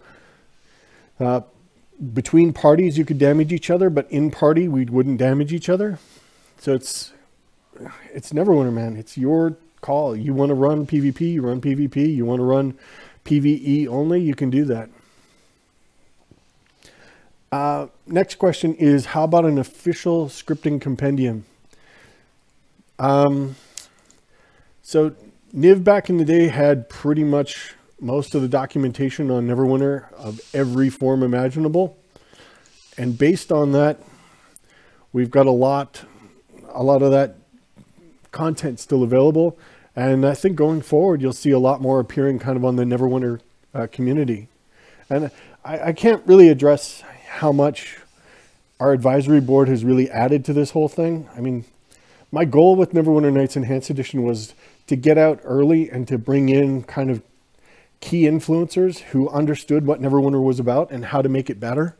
uh, between parties you could damage each other but in party we wouldn't damage each other. So it's it's Neverwinter man. It's your call. You want to run PvP you run PvP you want to run PvE only you can do that. Uh, next question is how about an official scripting compendium? Um, so Niv back in the day had pretty much most of the documentation on Neverwinter of every form imaginable. And based on that, we've got a lot, a lot of that content still available. And I think going forward, you'll see a lot more appearing kind of on the Neverwinter uh, community. And I, I can't really address how much our advisory board has really added to this whole thing. I mean, my goal with Neverwinter Nights Enhanced Edition was to get out early and to bring in kind of key influencers who understood what Neverwinter was about and how to make it better.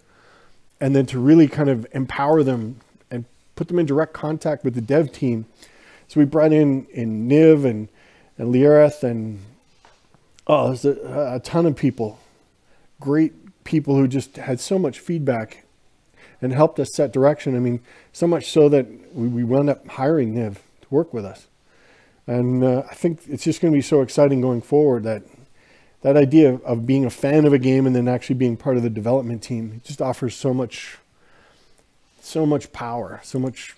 And then to really kind of empower them and put them in direct contact with the dev team. So we brought in, in Niv and, and Liereth and, oh, there's a, a ton of people. Great people who just had so much feedback and helped us set direction. I mean, so much so that we, we wound up hiring Niv to work with us. And uh, I think it's just going to be so exciting going forward that that idea of, being a fan of a game and then actually being part of the development team just offers so much, so much power, so much,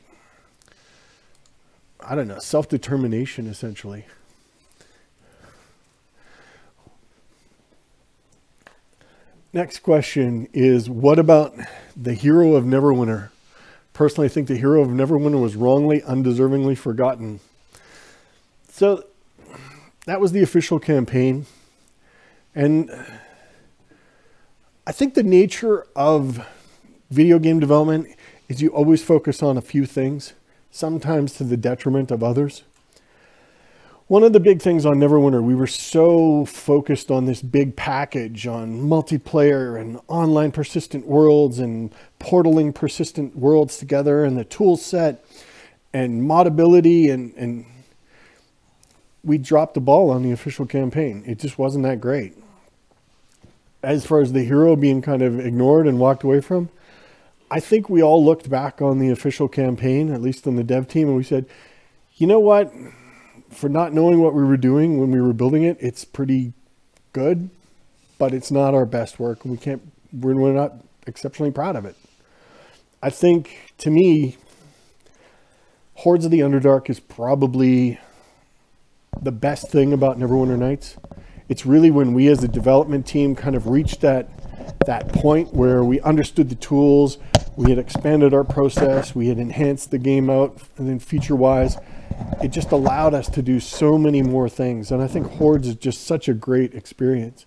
I don't know, self-determination essentially. Next question is what about the hero of Neverwinter? Personally, I think the hero of Neverwinter was wrongly, undeservingly forgotten. So that was the official campaign. And I think the nature of video game development is you always focus on a few things, sometimes to the detriment of others. One of the big things on Neverwinter, we were so focused on this big package on multiplayer and online persistent worlds and portaling persistent worlds together and the tool set and modability and, and we dropped the ball on the official campaign. It just wasn't that great. As far as the hero being kind of ignored and walked away from, I think we all looked back on the official campaign, at least on the dev team, and we said, you know what? For not knowing what we were doing when we were building it, it's pretty good, but it's not our best work. We can't, we're, we're not exceptionally proud of it. I think to me, Hordes of the Underdark is probably the best thing about Neverwinter Nights. It's really when we as a development team kind of reached that that point where we understood the tools, we had expanded our process, we had enhanced the game out, and then feature-wise, it just allowed us to do so many more things. And I think Hordes is just such a great experience.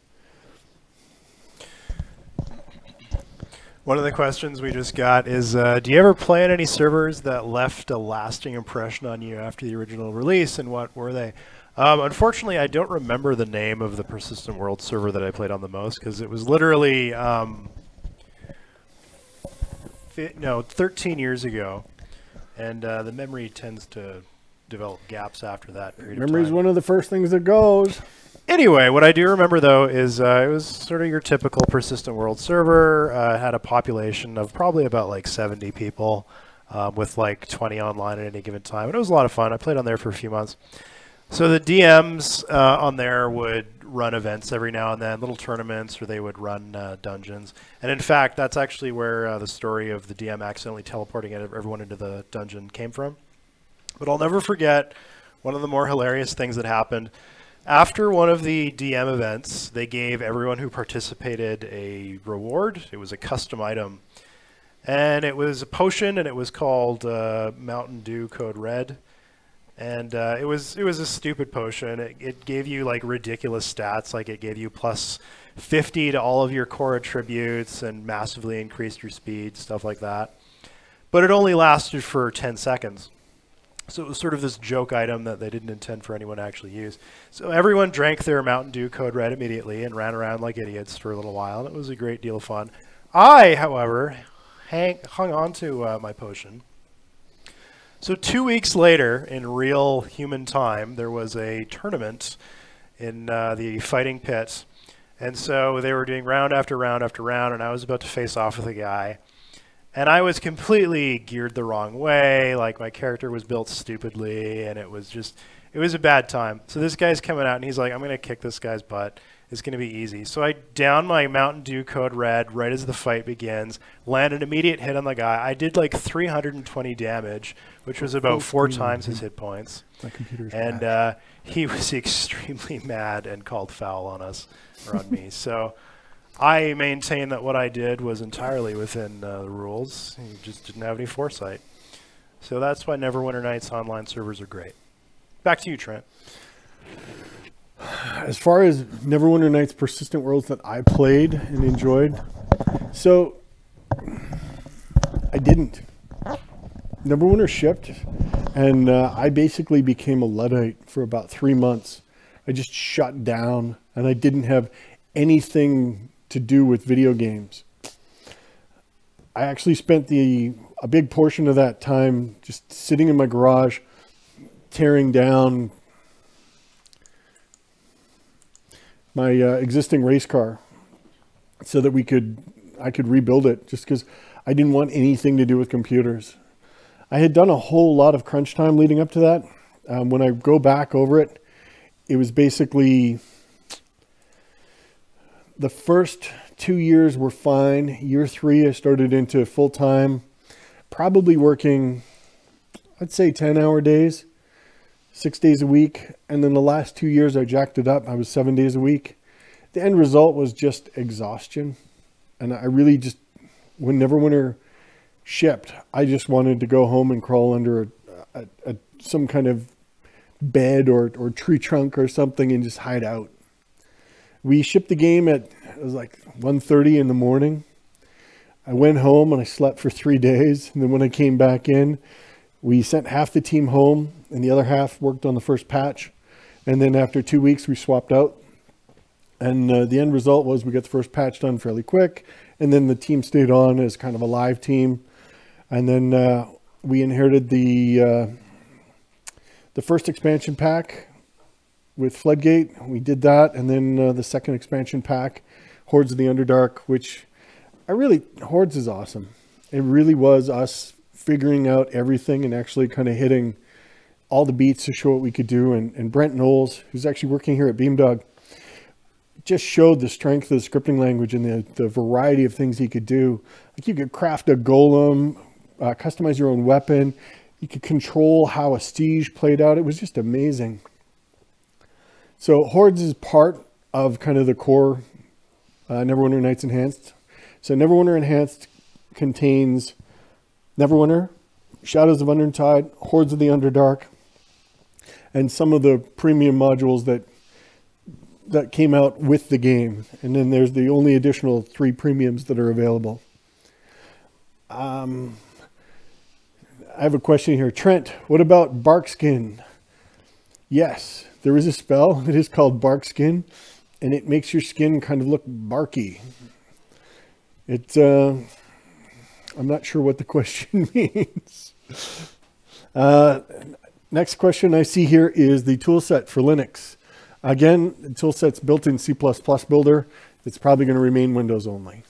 One of the questions we just got is, uh, do you ever play on any servers that left a lasting impression on you after the original release, and what were they? Um, unfortunately, I don't remember the name of the Persistent World server that I played on the most, because it was literally, um, no, 13 years ago, and uh, the memory tends to develop gaps after that period Memory is one of the first things that goes. Anyway, what I do remember though is uh, it was sort of your typical persistent world server. Uh, had a population of probably about like 70 people, um, with like 20 online at any given time, and it was a lot of fun. I played on there for a few months. So the DMs uh, on there would run events every now and then, little tournaments, or they would run uh, dungeons. And in fact, that's actually where uh, the story of the DM accidentally teleporting everyone into the dungeon came from. But I'll never forget one of the more hilarious things that happened. After one of the DM events, they gave everyone who participated a reward. It was a custom item. And it was a potion, and it was called uh, Mountain Dew Code Red. And uh, it was it was a stupid potion. It, it gave you like ridiculous stats, like it gave you plus 50 to all of your core attributes and massively increased your speed, stuff like that. But it only lasted for 10 seconds. So it was sort of this joke item that they didn't intend for anyone to actually use. So everyone drank their Mountain Dew Code Red immediately and ran around like idiots for a little while, and it was a great deal of fun. I, however, hang, hung on to uh, my potion. So two weeks later, in real human time, there was a tournament in uh, the fighting pit. And so they were doing round after round after round, and I was about to face off with a guy. And I was completely geared the wrong way. Like my character was built stupidly, and it was just, it was a bad time. So this guy's coming out, and he's like, I'm going to kick this guy's butt. It's going to be easy. So I down my Mountain Dew Code Red right as the fight begins, land an immediate hit on the guy. I did like 320 damage, which was about four times his hit points. My computer's And uh, he was extremely mad and called foul on us, or on me. So I maintain that what I did was entirely within uh, the rules. He just didn't have any foresight. So that's why Neverwinter Nights online servers are great. Back to you, Trent. As far as Neverwinter Nights persistent worlds that I played and enjoyed, so I didn't. Neverwinter shipped, and uh, I basically became a Luddite for about three months. I just shut down, and I didn't have anything to do with video games. I actually spent the a big portion of that time just sitting in my garage, tearing down my uh, existing race car. so that we could I could rebuild it just because I didn't want anything to do with computers. I had done a whole lot of crunch time leading up to that. Um, when I go back over it, it was basically the first two years were fine. Year three, I started into full time, probably working, I'd say 10 hour days, six days a week. And then the last two years, I jacked it up. I was seven days a week. The end result was just exhaustion. And I really just, when Neverwinter shipped, I just wanted to go home and crawl under a, a, a, some kind of bed or, or tree trunk or something and just hide out. We shipped the game at it was like 1.30 in the morning. I went home and I slept for three days. And then when I came back in, we sent half the team home and the other half worked on the first patch. And then after two weeks, we swapped out. And uh, the end result was we got the first patch done fairly quick. And then the team stayed on as kind of a live team. And then uh, we inherited the uh, the first expansion pack with Floodgate. We did that, and then uh, the second expansion pack, Hordes of the Underdark, which I really Hordes is awesome. It really was us figuring out everything and actually kind of hitting all the beats to show what we could do. And, and Brent Knowles, who's actually working here at Beamdog, just showed the strength of the scripting language and the, the variety of things he could do. Like you could craft a golem, uh, customize your own weapon. You could control how a siege played out. It was just amazing. So Hordes is part of kind of the core uh, Neverwinter Nights Enhanced. So Neverwinter Enhanced contains Neverwinter, Shadows of Undrentide, Hordes of the Underdark, and some of the premium modules that that came out with the game. And then there's the only additional three premiums that are available. Um, I have a question here. Trent, what about Barkskin? Yes, there is a spell. It is called bark skin, and it makes your skin kind of look barky. It, uh, I'm not sure what the question means. Uh, next question I see here is the toolset for Linux. Again, the toolset's built in C++ Builder. It's probably going to remain Windows only.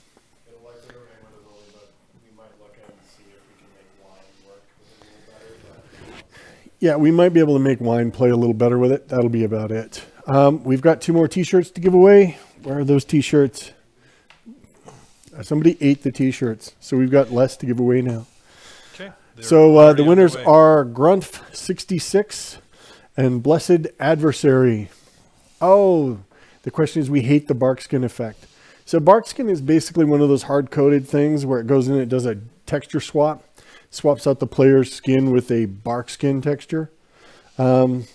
Yeah, we might be able to make wine play a little better with it. That'll be about it. Um, we've got two more t-shirts to give away. Where are those t-shirts? Uh, somebody ate the t-shirts, so we've got less to give away now. Okay. So uh, the winners are Grunf66 and Blessed Adversary. Oh, the question is we hate the bark skin effect. So bark skin is basically one of those hard-coded things where it goes in and it does a texture swap swaps out the player's skin with a bark skin texture. Um,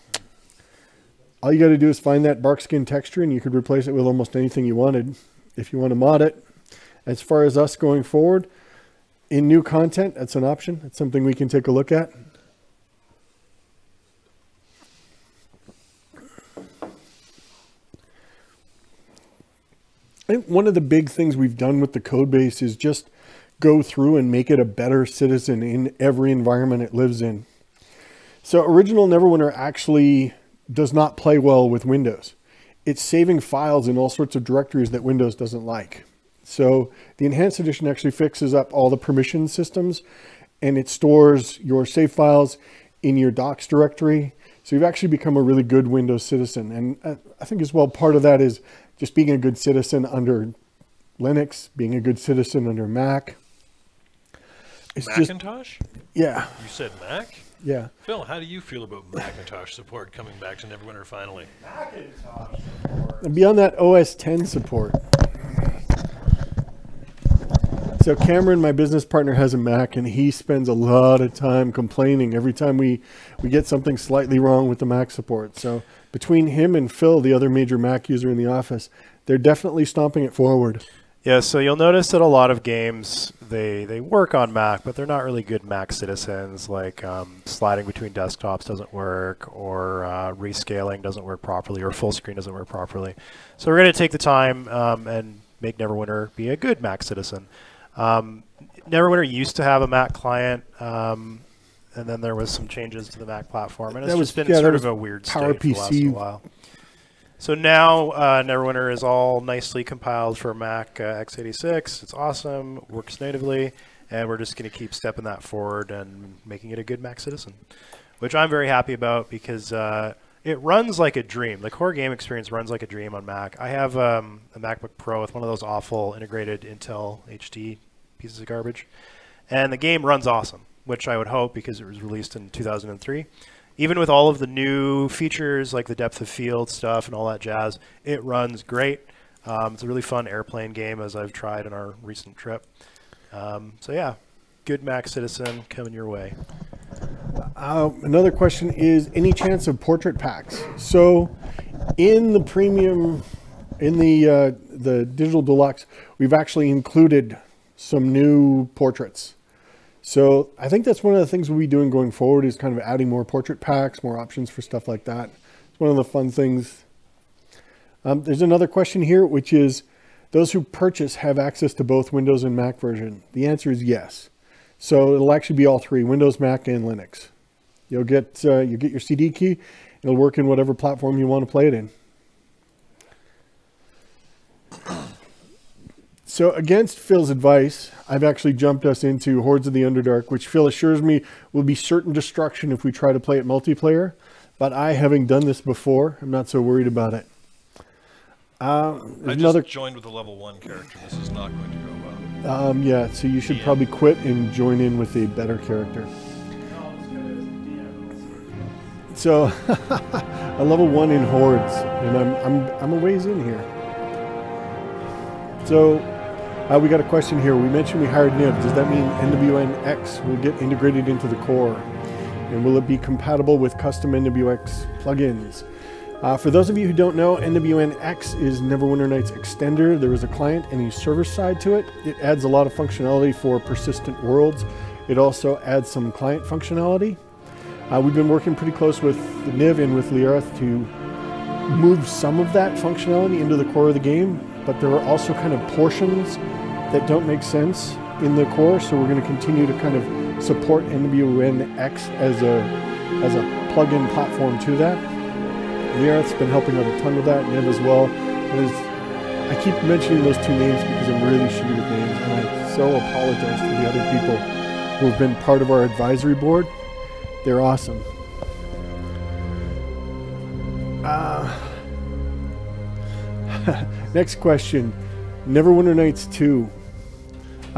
all you got to do is find that bark skin texture and you could replace it with almost anything you wanted if you want to mod it. As far as us going forward, in new content, that's an option. It's something we can take a look at. I think one of the big things we've done with the code base is just go through and make it a better citizen in every environment it lives in. So original Neverwinter actually does not play well with Windows. It's saving files in all sorts of directories that Windows doesn't like. So the Enhanced Edition actually fixes up all the permission systems and it stores your save files in your docs directory. So you've actually become a really good Windows citizen. And uh, I think as well, part of that is just being a good citizen under Linux, being a good citizen under Mac. It's Macintosh? Just, yeah. You said Mac? Yeah. Phil, how do you feel about Macintosh support coming back to Neverwinter finally? Macintosh support. And beyond that, OS 10 support. So Cameron, my business partner, has a Mac, and he spends a lot of time complaining every time we we get something slightly wrong with the Mac support. So between him and Phil, the other major Mac user in the office, they're definitely stomping it forward. Yeah, so you'll notice that a lot of games they they work on Mac, but they're not really good Mac citizens. Like um, sliding between desktops doesn't work, or uh, rescaling doesn't work properly, or full screen doesn't work properly. So we're going to take the time um, and make Neverwinter be a good Mac citizen. Um, Neverwinter used to have a Mac client, um, and then there was some changes to the Mac platform, and it's that was, been yeah, sort of a weird state PC while. So now uh, Neverwinter is all nicely compiled for Mac uh, x86. It's awesome, works natively, and we're just going to keep stepping that forward and making it a good Mac citizen, which I'm very happy about because uh, it runs like a dream. The core game experience runs like a dream on Mac. I have um, a MacBook Pro with one of those awful integrated Intel HD pieces of garbage, and the game runs awesome, which I would hope because it was released in 2003 even with all of the new features like the depth of field stuff and all that jazz, it runs great. Um, it's a really fun airplane game as I've tried in our recent trip. Um, so yeah, good Mac Citizen coming your way. Uh, another question is any chance of portrait packs? So in the premium, in the uh, the digital deluxe, we've actually included some new portraits. So I think that's one of the things we'll be doing going forward is kind of adding more portrait packs, more options for stuff like that. It's one of the fun things. Um, there's another question here, which is, those who purchase have access to both Windows and Mac version? The answer is yes. So it'll actually be all three, Windows, Mac, and Linux. You'll get, uh, you get your CD key. It'll work in whatever platform you want to play it in. So against Phil's advice, I've actually jumped us into Hordes of the Underdark, which Phil assures me will be certain destruction if we try to play it multiplayer. But I, having done this before, I'm not so worried about it. Uh, I just another... joined with a level one character. This is not going to go well. Um, yeah, so you should probably quit and join in with a better character. So, a level one in Hordes, and I'm, I'm, I'm a ways in here. So, uh, we got a question here. We mentioned we hired Niv. Does that mean NWNX will get integrated into the core? And will it be compatible with custom NWX plugins? Uh, for those of you who don't know, NWNX is Neverwinter Nights extender. There is a client and a server side to it. It adds a lot of functionality for persistent worlds. It also adds some client functionality. Uh, we've been working pretty close with Niv and with Liareth to move some of that functionality into the core of the game, but there are also kind of portions that don't make sense in the core. So we're going to continue to kind of support NWNX as a as a plug-in platform to that. Liareth's been helping out a ton with that, Niv as well. I keep mentioning those two names because I'm really shitty with names, and I so apologize to the other people who have been part of our advisory board. They're awesome. Uh, next question. Neverwinter Nights 2.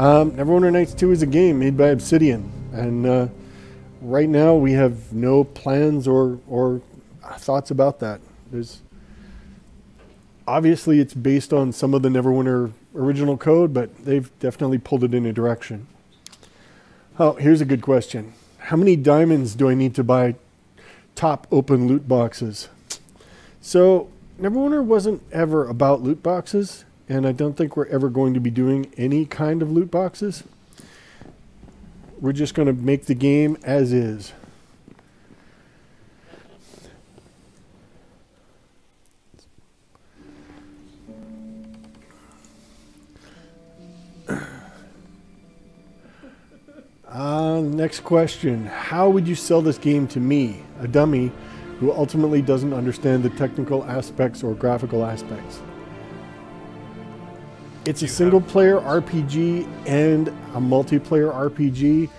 Um, Neverwinter Nights 2 is a game made by Obsidian, and uh, right now we have no plans or or thoughts about that. There's obviously it's based on some of the Neverwinter original code, but they've definitely pulled it in a direction. Oh, here's a good question. How many diamonds do I need to buy top open loot boxes? So Neverwinter wasn't ever about loot boxes and I don't think we're ever going to be doing any kind of loot boxes. We're just going to make the game as is. Uh, next question. How would you sell this game to me, a dummy, who ultimately doesn't understand the technical aspects or graphical aspects? It's a single player RPG and a multiplayer RPG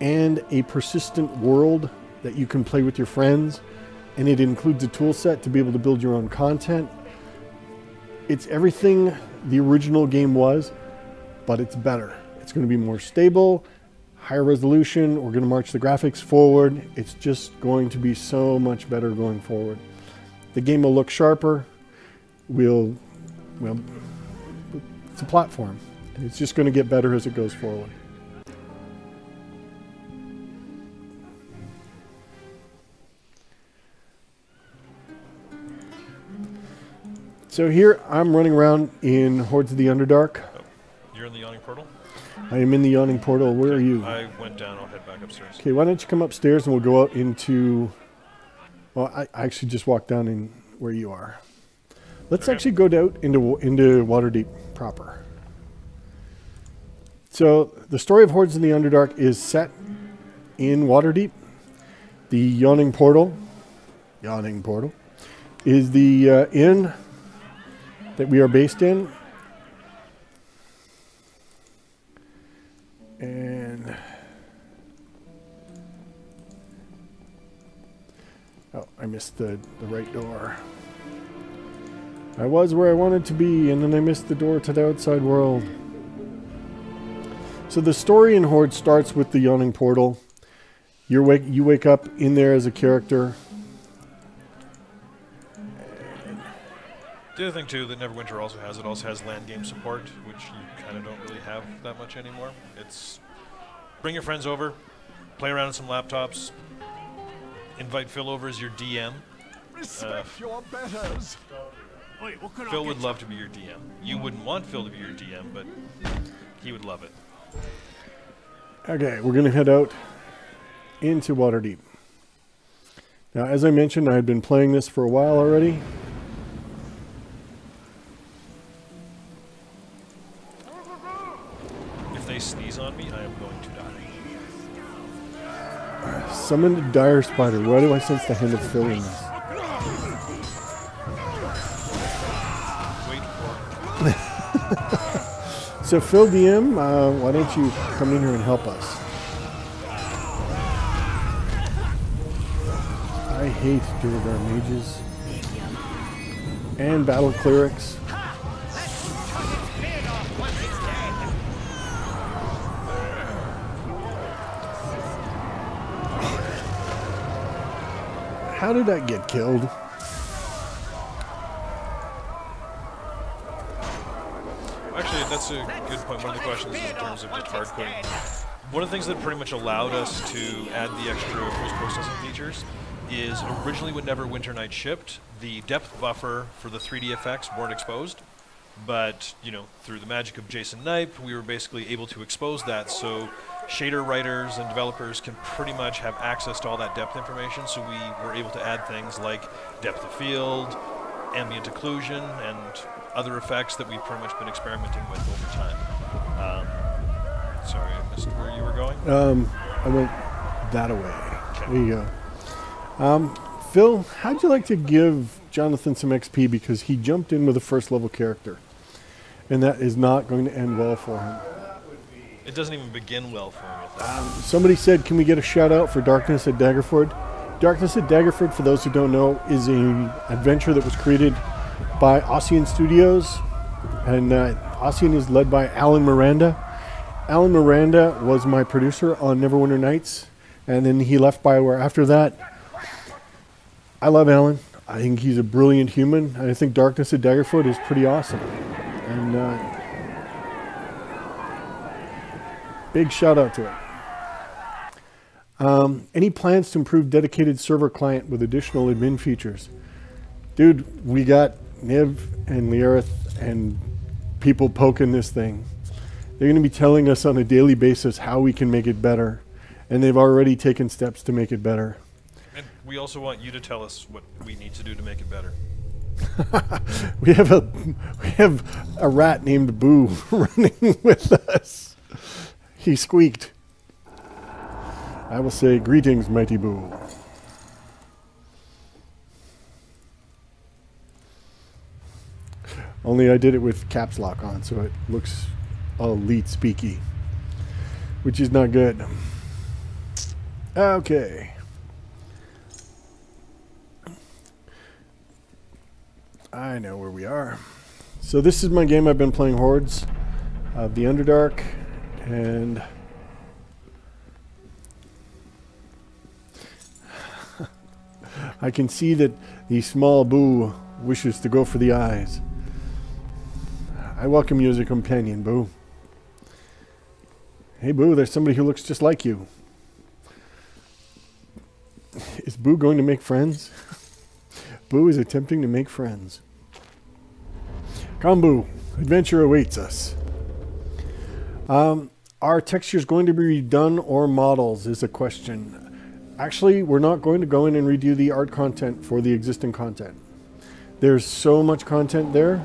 and a persistent world that you can play with your friends. And it includes a tool set to be able to build your own content. It's everything the original game was, but it's better. It's going to be more stable, higher resolution. We're going to march the graphics forward. It's just going to be so much better going forward. The game will look sharper. We'll, we'll it's a platform. And it's just going to get better as it goes forward. So here I'm running around in Hordes of the Underdark. Oh, you're in the yawning portal? I am in the yawning portal. Where are you? I went down. I'll head back upstairs. Okay, why don't you come upstairs and we'll go out into. Well, I, I actually just walked down in where you are. Let's okay. actually go down into into Waterdeep proper. So the story of Hordes in the Underdark is set in Waterdeep. The Yawning Portal, Yawning Portal, is the uh, inn that we are based in. And oh, I missed the, the right door. I was where I wanted to be, and then I missed the door to the outside world. So the story in Horde starts with the yawning portal. You wake you wake up in there as a character. The other thing too that Neverwinter also has, it also has LAN game support, which you kind of don't really have that much anymore. It's bring your friends over, play around on some laptops, invite Phil over as your DM. Respect uh, your betters. Phil would love to be your DM. You wouldn't want Phil to be your DM, but he would love it. Okay, we're gonna head out into Waterdeep. Now, as I mentioned, I had been playing this for a while already. If they sneeze on me, I am going to die. Summoned a dire spider. Why do I sense the hand of Phil in this? So, Phil DM, uh, why don't you come in here and help us? I hate Duergar mages and battle clerics. How did that get killed? Terms of just. One of the things that pretty much allowed us to add the extra post-processing features is originally when Neverwinter Night shipped, the depth buffer for the 3D effects weren't exposed. But, you know, through the magic of Jason Knipe, we were basically able to expose that so shader writers and developers can pretty much have access to all that depth information. So we were able to add things like depth of field, ambient occlusion, and other effects that we've pretty much been experimenting with over time. Um, sorry, I missed where you were going. Um, I went that away. There you go. Um, Phil, how'd you like to give Jonathan some XP because he jumped in with a first level character, and that is not going to end well for him. It doesn't even begin well for me. at that. Somebody said, "Can we get a shout out for Darkness at Daggerford?" Darkness at Daggerford, for those who don't know, is an adventure that was created by Ossian Studios, and uh, Ossian is led by Alan Miranda. Alan Miranda was my producer on Neverwinter Nights, and then he left Bioware after that. I love Alan. I think he's a brilliant human. I think Darkness at Daggerford is pretty awesome. And uh, big shout out to it. Um, any plans to improve dedicated server client with additional admin features? Dude, we got Niv and Liareth and people poking this thing. They're going to be telling us on a daily basis how we can make it better. And they've already taken steps to make it better. And we also want you to tell us what we need to do to make it better. We have a we have a rat named Boo running with us. He squeaked. I will say greetings, mighty Boo. Only I did it with caps lock on, so it looks elite speaky, which is not good. Okay. I know where we are. So this is my game I've been playing Hordes of the Underdark and I can see that the small boo wishes to go for the eyes. I welcome you as a companion, Boo. Hey, Boo, there's somebody who looks just like you. Is Boo going to make friends? Boo is attempting to make friends. Come, Boo. Adventure awaits us. Um, are textures going to be redone or models is a question. Actually, we're not going to go in and redo the art content for the existing content. There's so much content there.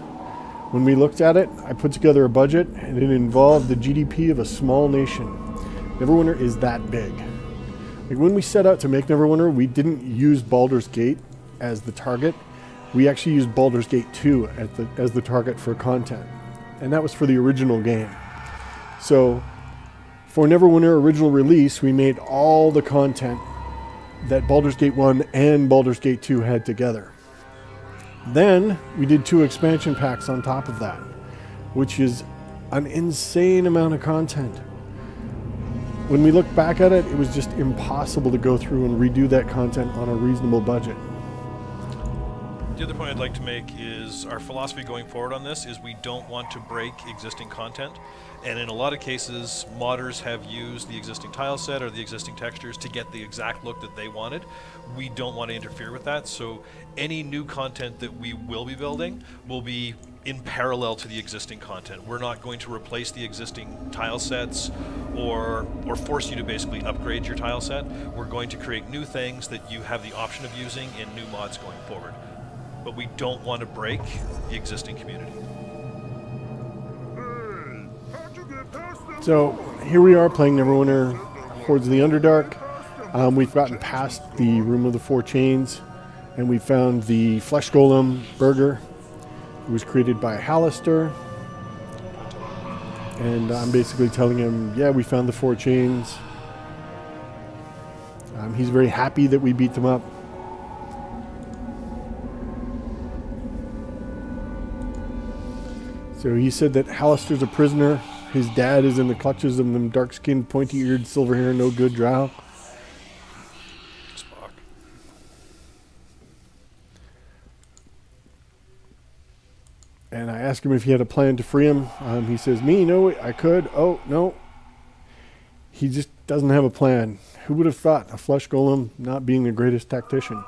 When we looked at it, I put together a budget and it involved the GDP of a small nation. Neverwinter is that big. Like when we set out to make Neverwinter, we didn't use Baldur's Gate as the target. we actually used Baldur's Gate 2 at the, as the target for content. And that was for the original game. So for Neverwinter original release, we made all the content that Baldur's Gate 1 and Baldur's Gate 2 had together. Then we did two expansion packs on top of that, which is an insane amount of content. When we look back at it, it was just impossible to go through and redo that content on a reasonable budget. The other point I'd like to make is our philosophy going forward on this is we don't want to break existing content. And in a lot of cases, modders have used the existing tile set or the existing textures to get the exact look that they wanted. We don't want to interfere with that. So any new content that we will be building will be in parallel to the existing content. We're not going to replace the existing tile sets or or force you to basically upgrade your tile set. We're going to create new things that you have the option of using in new mods going forward but we don't want to break the existing community. So here we are playing Neverwinter Hordes of the Underdark. Um, we've gotten past the Room of the Four Chains, and we found the Flesh Golem burger. It was created by Halaster. And I'm basically telling him, yeah, we found the Four Chains. Um, he's very happy that we beat them up. So he said that Halaster's a prisoner. His dad is in the clutches of them dark-skinned, pointy-eared, silver-haired, no-good drow. Spock. And I asked him if he had a plan to free him. Um, he says, "Me, no, I could. Oh, no." He just doesn't have a plan. Who would have thought a flesh golem not being the greatest tactician?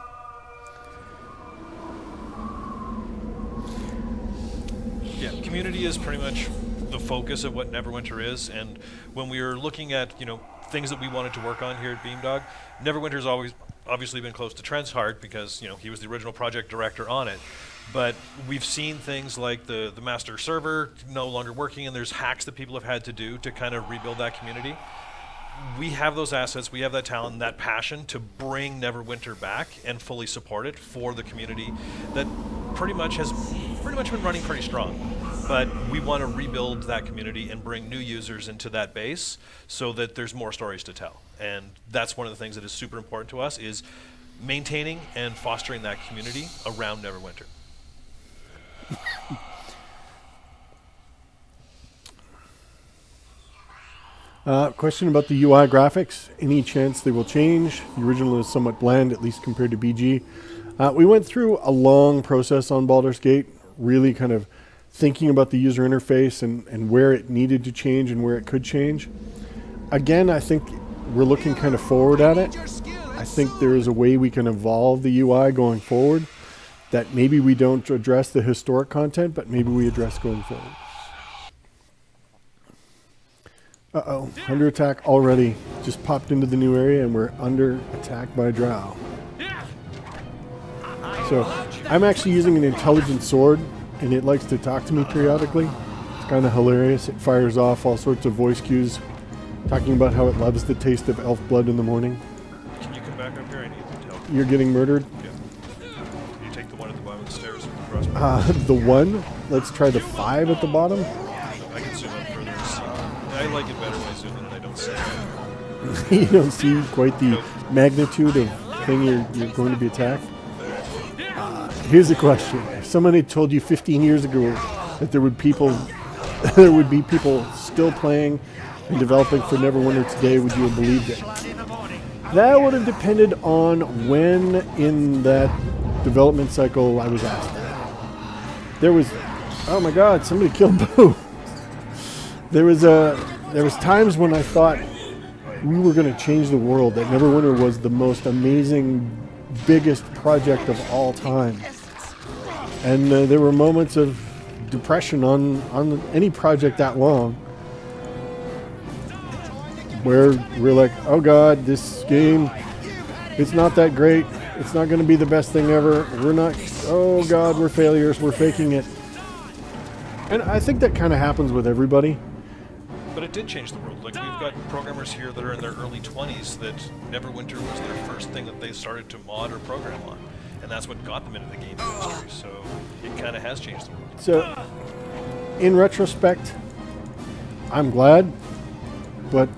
Yeah, community is pretty much focus of what Neverwinter is, and when we were looking at you know things that we wanted to work on here at Beamdog, Neverwinter's always obviously been close to Trent's heart because you know he was the original project director on it. But we've seen things like the the master server no longer working, and there's hacks that people have had to do to kind of rebuild that community. We have those assets, we have that talent, that passion to bring Neverwinter back and fully support it for the community that pretty much has pretty much been running pretty strong. But we want to rebuild that community and bring new users into that base so that there's more stories to tell. And that's one of the things that is super important to us is maintaining and fostering that community around Neverwinter. Uh, question about the UI graphics. Any chance they will change? The original is somewhat bland, at least compared to BG. Uh, we went through a long process on Baldur's Gate, really kind of thinking about the user interface and, and where it needed to change and where it could change. Again, I think we're looking kind of forward at it. I think there is a way we can evolve the UI going forward that maybe we don't address the historic content, but maybe we address going forward. Uh-oh, under attack already. Just popped into the new area and we're under attack by Drow. So, I'm actually using an intelligent sword and it likes to talk to me periodically. It's kind of hilarious. It fires off all sorts of voice cues talking about how it loves the taste of elf blood in the morning. Can you come back up here? I need to help. You're getting murdered. Yeah. Can you take the one at the bottom of the stairs across? Uh, the one. Let's try the five at the bottom. I like it better when I zoom in and I don't see it. you don't see quite the magnitude of thing you're, you're going to be attacked. Uh, here's a question: If someone had told you 15 years ago that there would people, there would be people still playing and developing for Neverwinter today, would you have believed it? That would have depended on when in that development cycle I was asked. There was, oh my God, somebody killed Boo. There was a, there was times when I thought we were going to change the world. That Neverwinter was the most amazing, biggest project of all time. And uh, there were moments of depression on on any project that long, where we're like, oh God, this game, it's not that great. It's not going to be the best thing ever. We're not. Oh God, we're failures. We're faking it. And I think that kind of happens with everybody. But it did change the world. Like we've got programmers here that are in their early 20s that Neverwinter was their first thing that they started to mod or program on. and that's what got them into the game industry. So it kind of has changed the world. So, in retrospect, I'm glad, but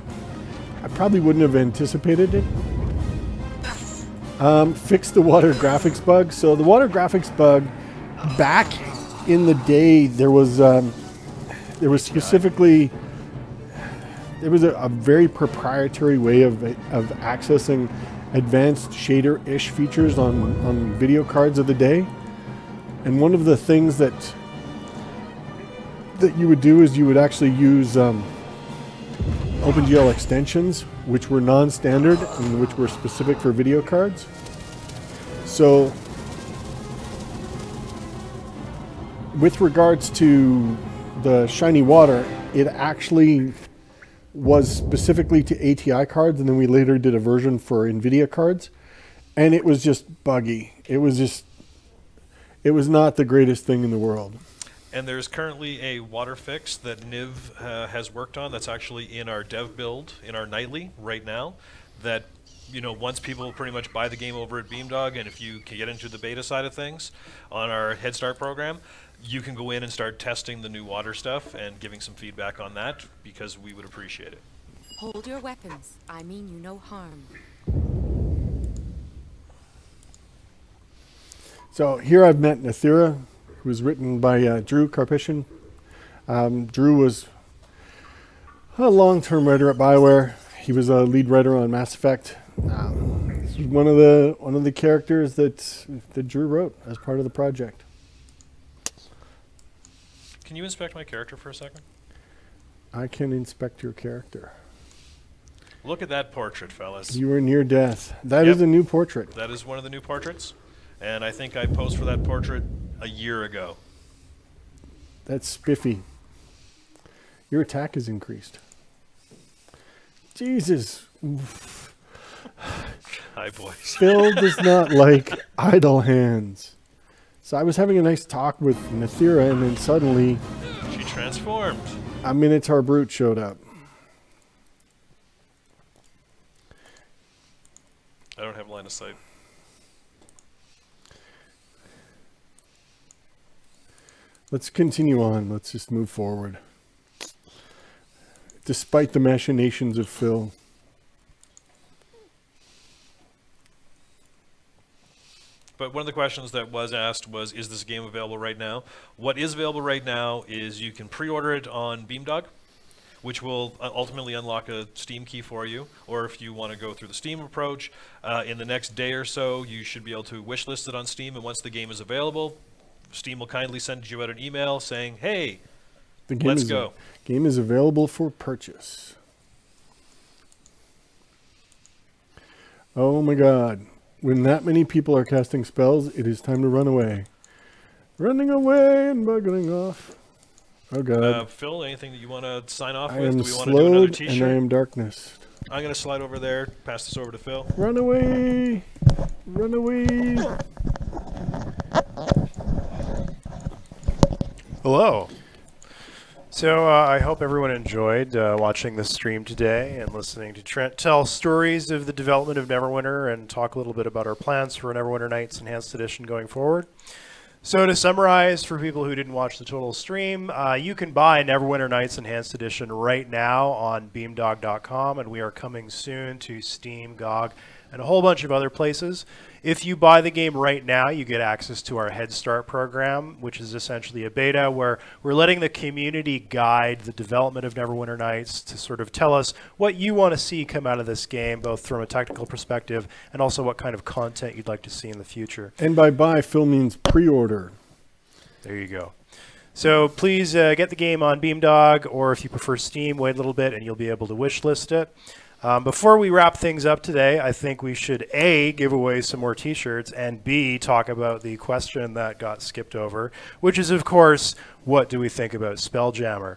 I probably wouldn't have anticipated it. Um, fix the water graphics bug. So the water graphics bug, back in the day, there was um, there was specifically there was a, a very proprietary way of of accessing advanced shader-ish features on on video cards of the day. And one of the things that that you would do is you would actually use um, OpenGL extensions, which were non-standard and which were specific for video cards. So, with regards to the shiny water, it actually was specifically to ATI cards, and then we later did a version for NVIDIA cards, and it was just buggy. It was just, it was not the greatest thing in the world. And there's currently a water fix that Niv uh, has worked on that's actually in our dev build, in our nightly right now, that you know, once people pretty much buy the game over at Beamdog, and if you can get into the beta side of things on our Head Start program, you can go in and start testing the new water stuff and giving some feedback on that because we would appreciate it. Hold your weapons. I mean you no harm. So here I've met Nathyrra, who was written by uh, Drew Karpyshyn. Um, Drew was a long-term writer at Bioware. He was a lead writer on Mass Effect. Um, this was one of the one of the characters that that Drew wrote as part of the project. Can you inspect my character for a second? I can inspect your character. Look at that portrait, fellas. You were near death. That is Yep. a new portrait. That is one of the new portraits, and I think I posed for that portrait a year ago. That's spiffy. Your attack is increased. Jesus. Hi, boys. Phil does not like idle hands. So I was having a nice talk with Nathyrra, and then suddenly She transformed. a Minotaur Brute showed up. I don't have line of sight. Let's continue on. Let's just move forward. Despite the machinations of Phil. But one of the questions that was asked was, is this game available right now? What is available right now is you can pre-order it on Beamdog, which will ultimately unlock a Steam key for you. Or if you want to go through the Steam approach, uh, in the next day or so, you should be able to wishlist it on Steam. And once the game is available, Steam will kindly send you out an email saying, hey, The game Let's is go. game is available for purchase. Oh my god. When that many people are casting spells, it is time to run away. Running away and buggering off. Oh god. uh, Phil, anything that you want to sign off I with? am Do we want to do another slowed and t-shirt? I am darkness. I'm going to slide over there, pass this over to Phil. Run away! Run away! Hello. So uh, I hope everyone enjoyed uh, watching this stream today and listening to Trent tell stories of the development of Neverwinter and talk a little bit about our plans for Neverwinter Nights Enhanced Edition going forward. So to summarize, for people who didn't watch the total stream, uh, you can buy Neverwinter Nights Enhanced Edition right now on Beamdog.com, and we are coming soon to Steam, GOG, and a whole bunch of other places. If you buy the game right now, you get access to our Head Start program, which is essentially a beta where we're letting the community guide the development of Neverwinter Nights to sort of tell us what you want to see come out of this game, both from a technical perspective and also what kind of content you'd like to see in the future. And by buy, Phil means pre-order. There you go. So please uh, get the game on Beamdog, or if you prefer Steam, wait a little bit and you'll be able to wishlist it. Um, before we wrap things up today, I think we should A, give away some more t shirts, and B, talk about the question that got skipped over, which is, of course, what do we think about Spelljammer?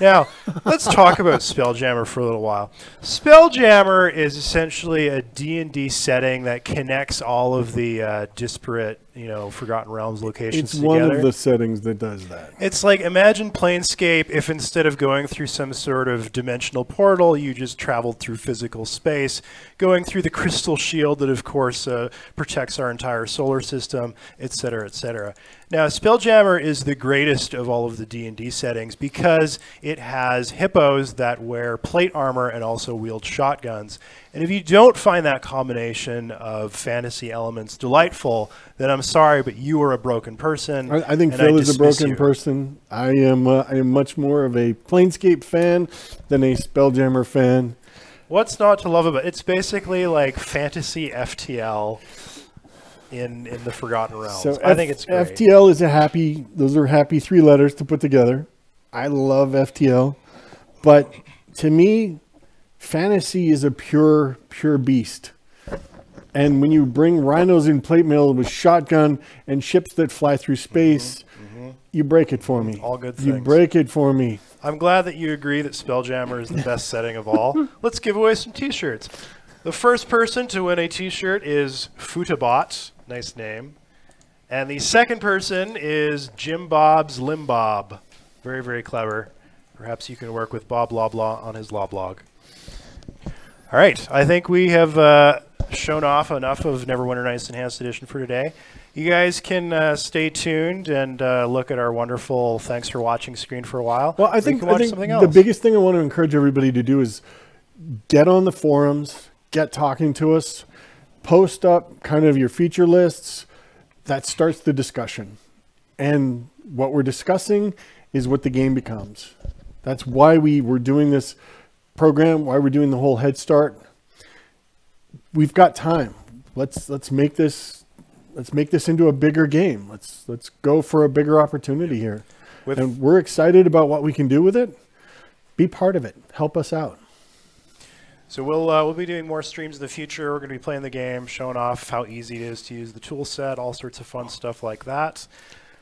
Now, let's talk about Spelljammer for a little while. Spelljammer is essentially a D&D setting that connects all of the uh, disparate, you know, Forgotten Realms locations It's together. one of the settings that does that. It's like imagine Planescape if instead of going through some sort of dimensional portal, you just traveled through physical space, going through the crystal shield that, of course, uh, protects our entire solar system, etc., etc. Now, Spelljammer is the greatest of all of the D&D settings because it has hippos that wear plate armor and also wield shotguns. And if you don't find that combination of fantasy elements delightful, then I'm sorry, but you are a broken person. I, I think Phil is a broken you. person. I am. Uh, I am much more of a Planescape fan than a Spelljammer fan. What's not to love about it? It's basically like fantasy FTL in in the Forgotten Realms. So I F- think it's great. FTL is a happy. Those are happy three letters to put together. I love FTL, but to me, fantasy is a pure, pure beast. And when you bring rhinos in plate mail with shotgun and ships that fly through space, you break it for me. All good things. You break it for me. I'm glad that you agree that Spelljammer is the best setting of all. Let's give away some T-shirts. The first person to win a T-shirt is Futabot, nice name, and the second person is Jim Bob's Limbob, very very clever. Perhaps you can work with Bob Loblaw on his law blog. All right, I think we have uh, shown off enough of Neverwinter Nights Enhanced Edition for today. You guys can uh, stay tuned and uh, look at our wonderful "Thanks for watching" screen for a while. Well, I think, I think the biggest thing I want to encourage everybody to do is get on the forums, get talking to us, post up kind of your feature lists. That starts the discussion. And what we're discussing is what the game becomes. That's why we were doing this program, why we're doing the whole Head Start. We've got time. Let's let's make this let's make this into a bigger game. Let's let's go for a bigger opportunity here With- and we're excited about what we can do with it. Be part of it. Help us out. So we'll uh, we'll be doing more streams in the future. We're going to be playing the game, showing off how easy it is to use the tool set, all sorts of fun stuff like that.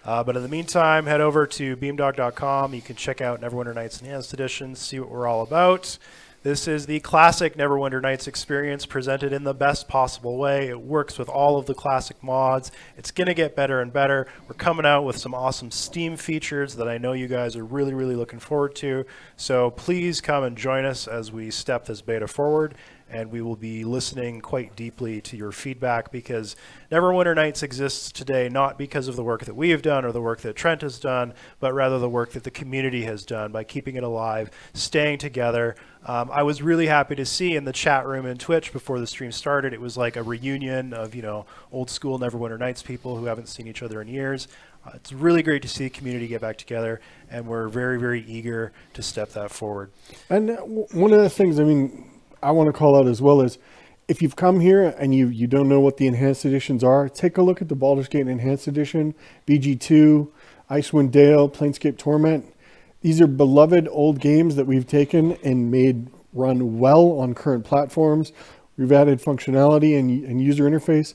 Uh, but in the meantime, head over to beamdog.com. You can check out Neverwinter Nights Enhanced Edition, see what we're all about. This is the classic Neverwinter Nights experience presented in the best possible way. It works with all of the classic mods. It's going to get better and better. We're coming out with some awesome Steam features that I know you guys are really, really looking forward to. So please come and join us as we step this beta forward. And we will be listening quite deeply to your feedback because Neverwinter Nights exists today not because of the work that we have done or the work that Trent has done, but rather the work that the community has done by keeping it alive, staying together. Um, I was really happy to see in the chat room and Twitch before the stream started, it was like a reunion of you know old school Neverwinter Nights people who haven't seen each other in years. Uh, it's really great to see the community get back together, and we're very very eager to step that forward. And one of the things, I mean, I want to call out as well is if you've come here and you, you don't know what the enhanced editions are, take a look at the Baldur's Gate Enhanced Edition, BG2, Icewind Dale, Planescape Torment. These are beloved old games that we've taken and made run well on current platforms. We've added functionality and, and user interface.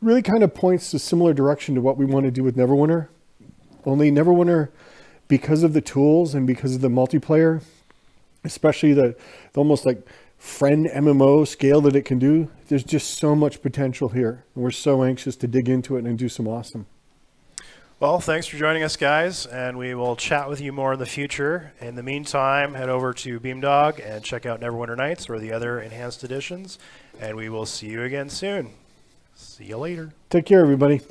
Really kind of points to similar direction to what we want to do with Neverwinter. Only Neverwinter, because of the tools and because of the multiplayer, especially the, the almost like friend MMO scale that it can do, there's just so much potential here. And we're so anxious to dig into it and do some awesome. Well, thanks for joining us, guys, and we will chat with you more in the future. In the meantime, head over to Beamdog and check out Neverwinter Nights or the other enhanced editions, and we will see you again soon. See you later. Take care, everybody.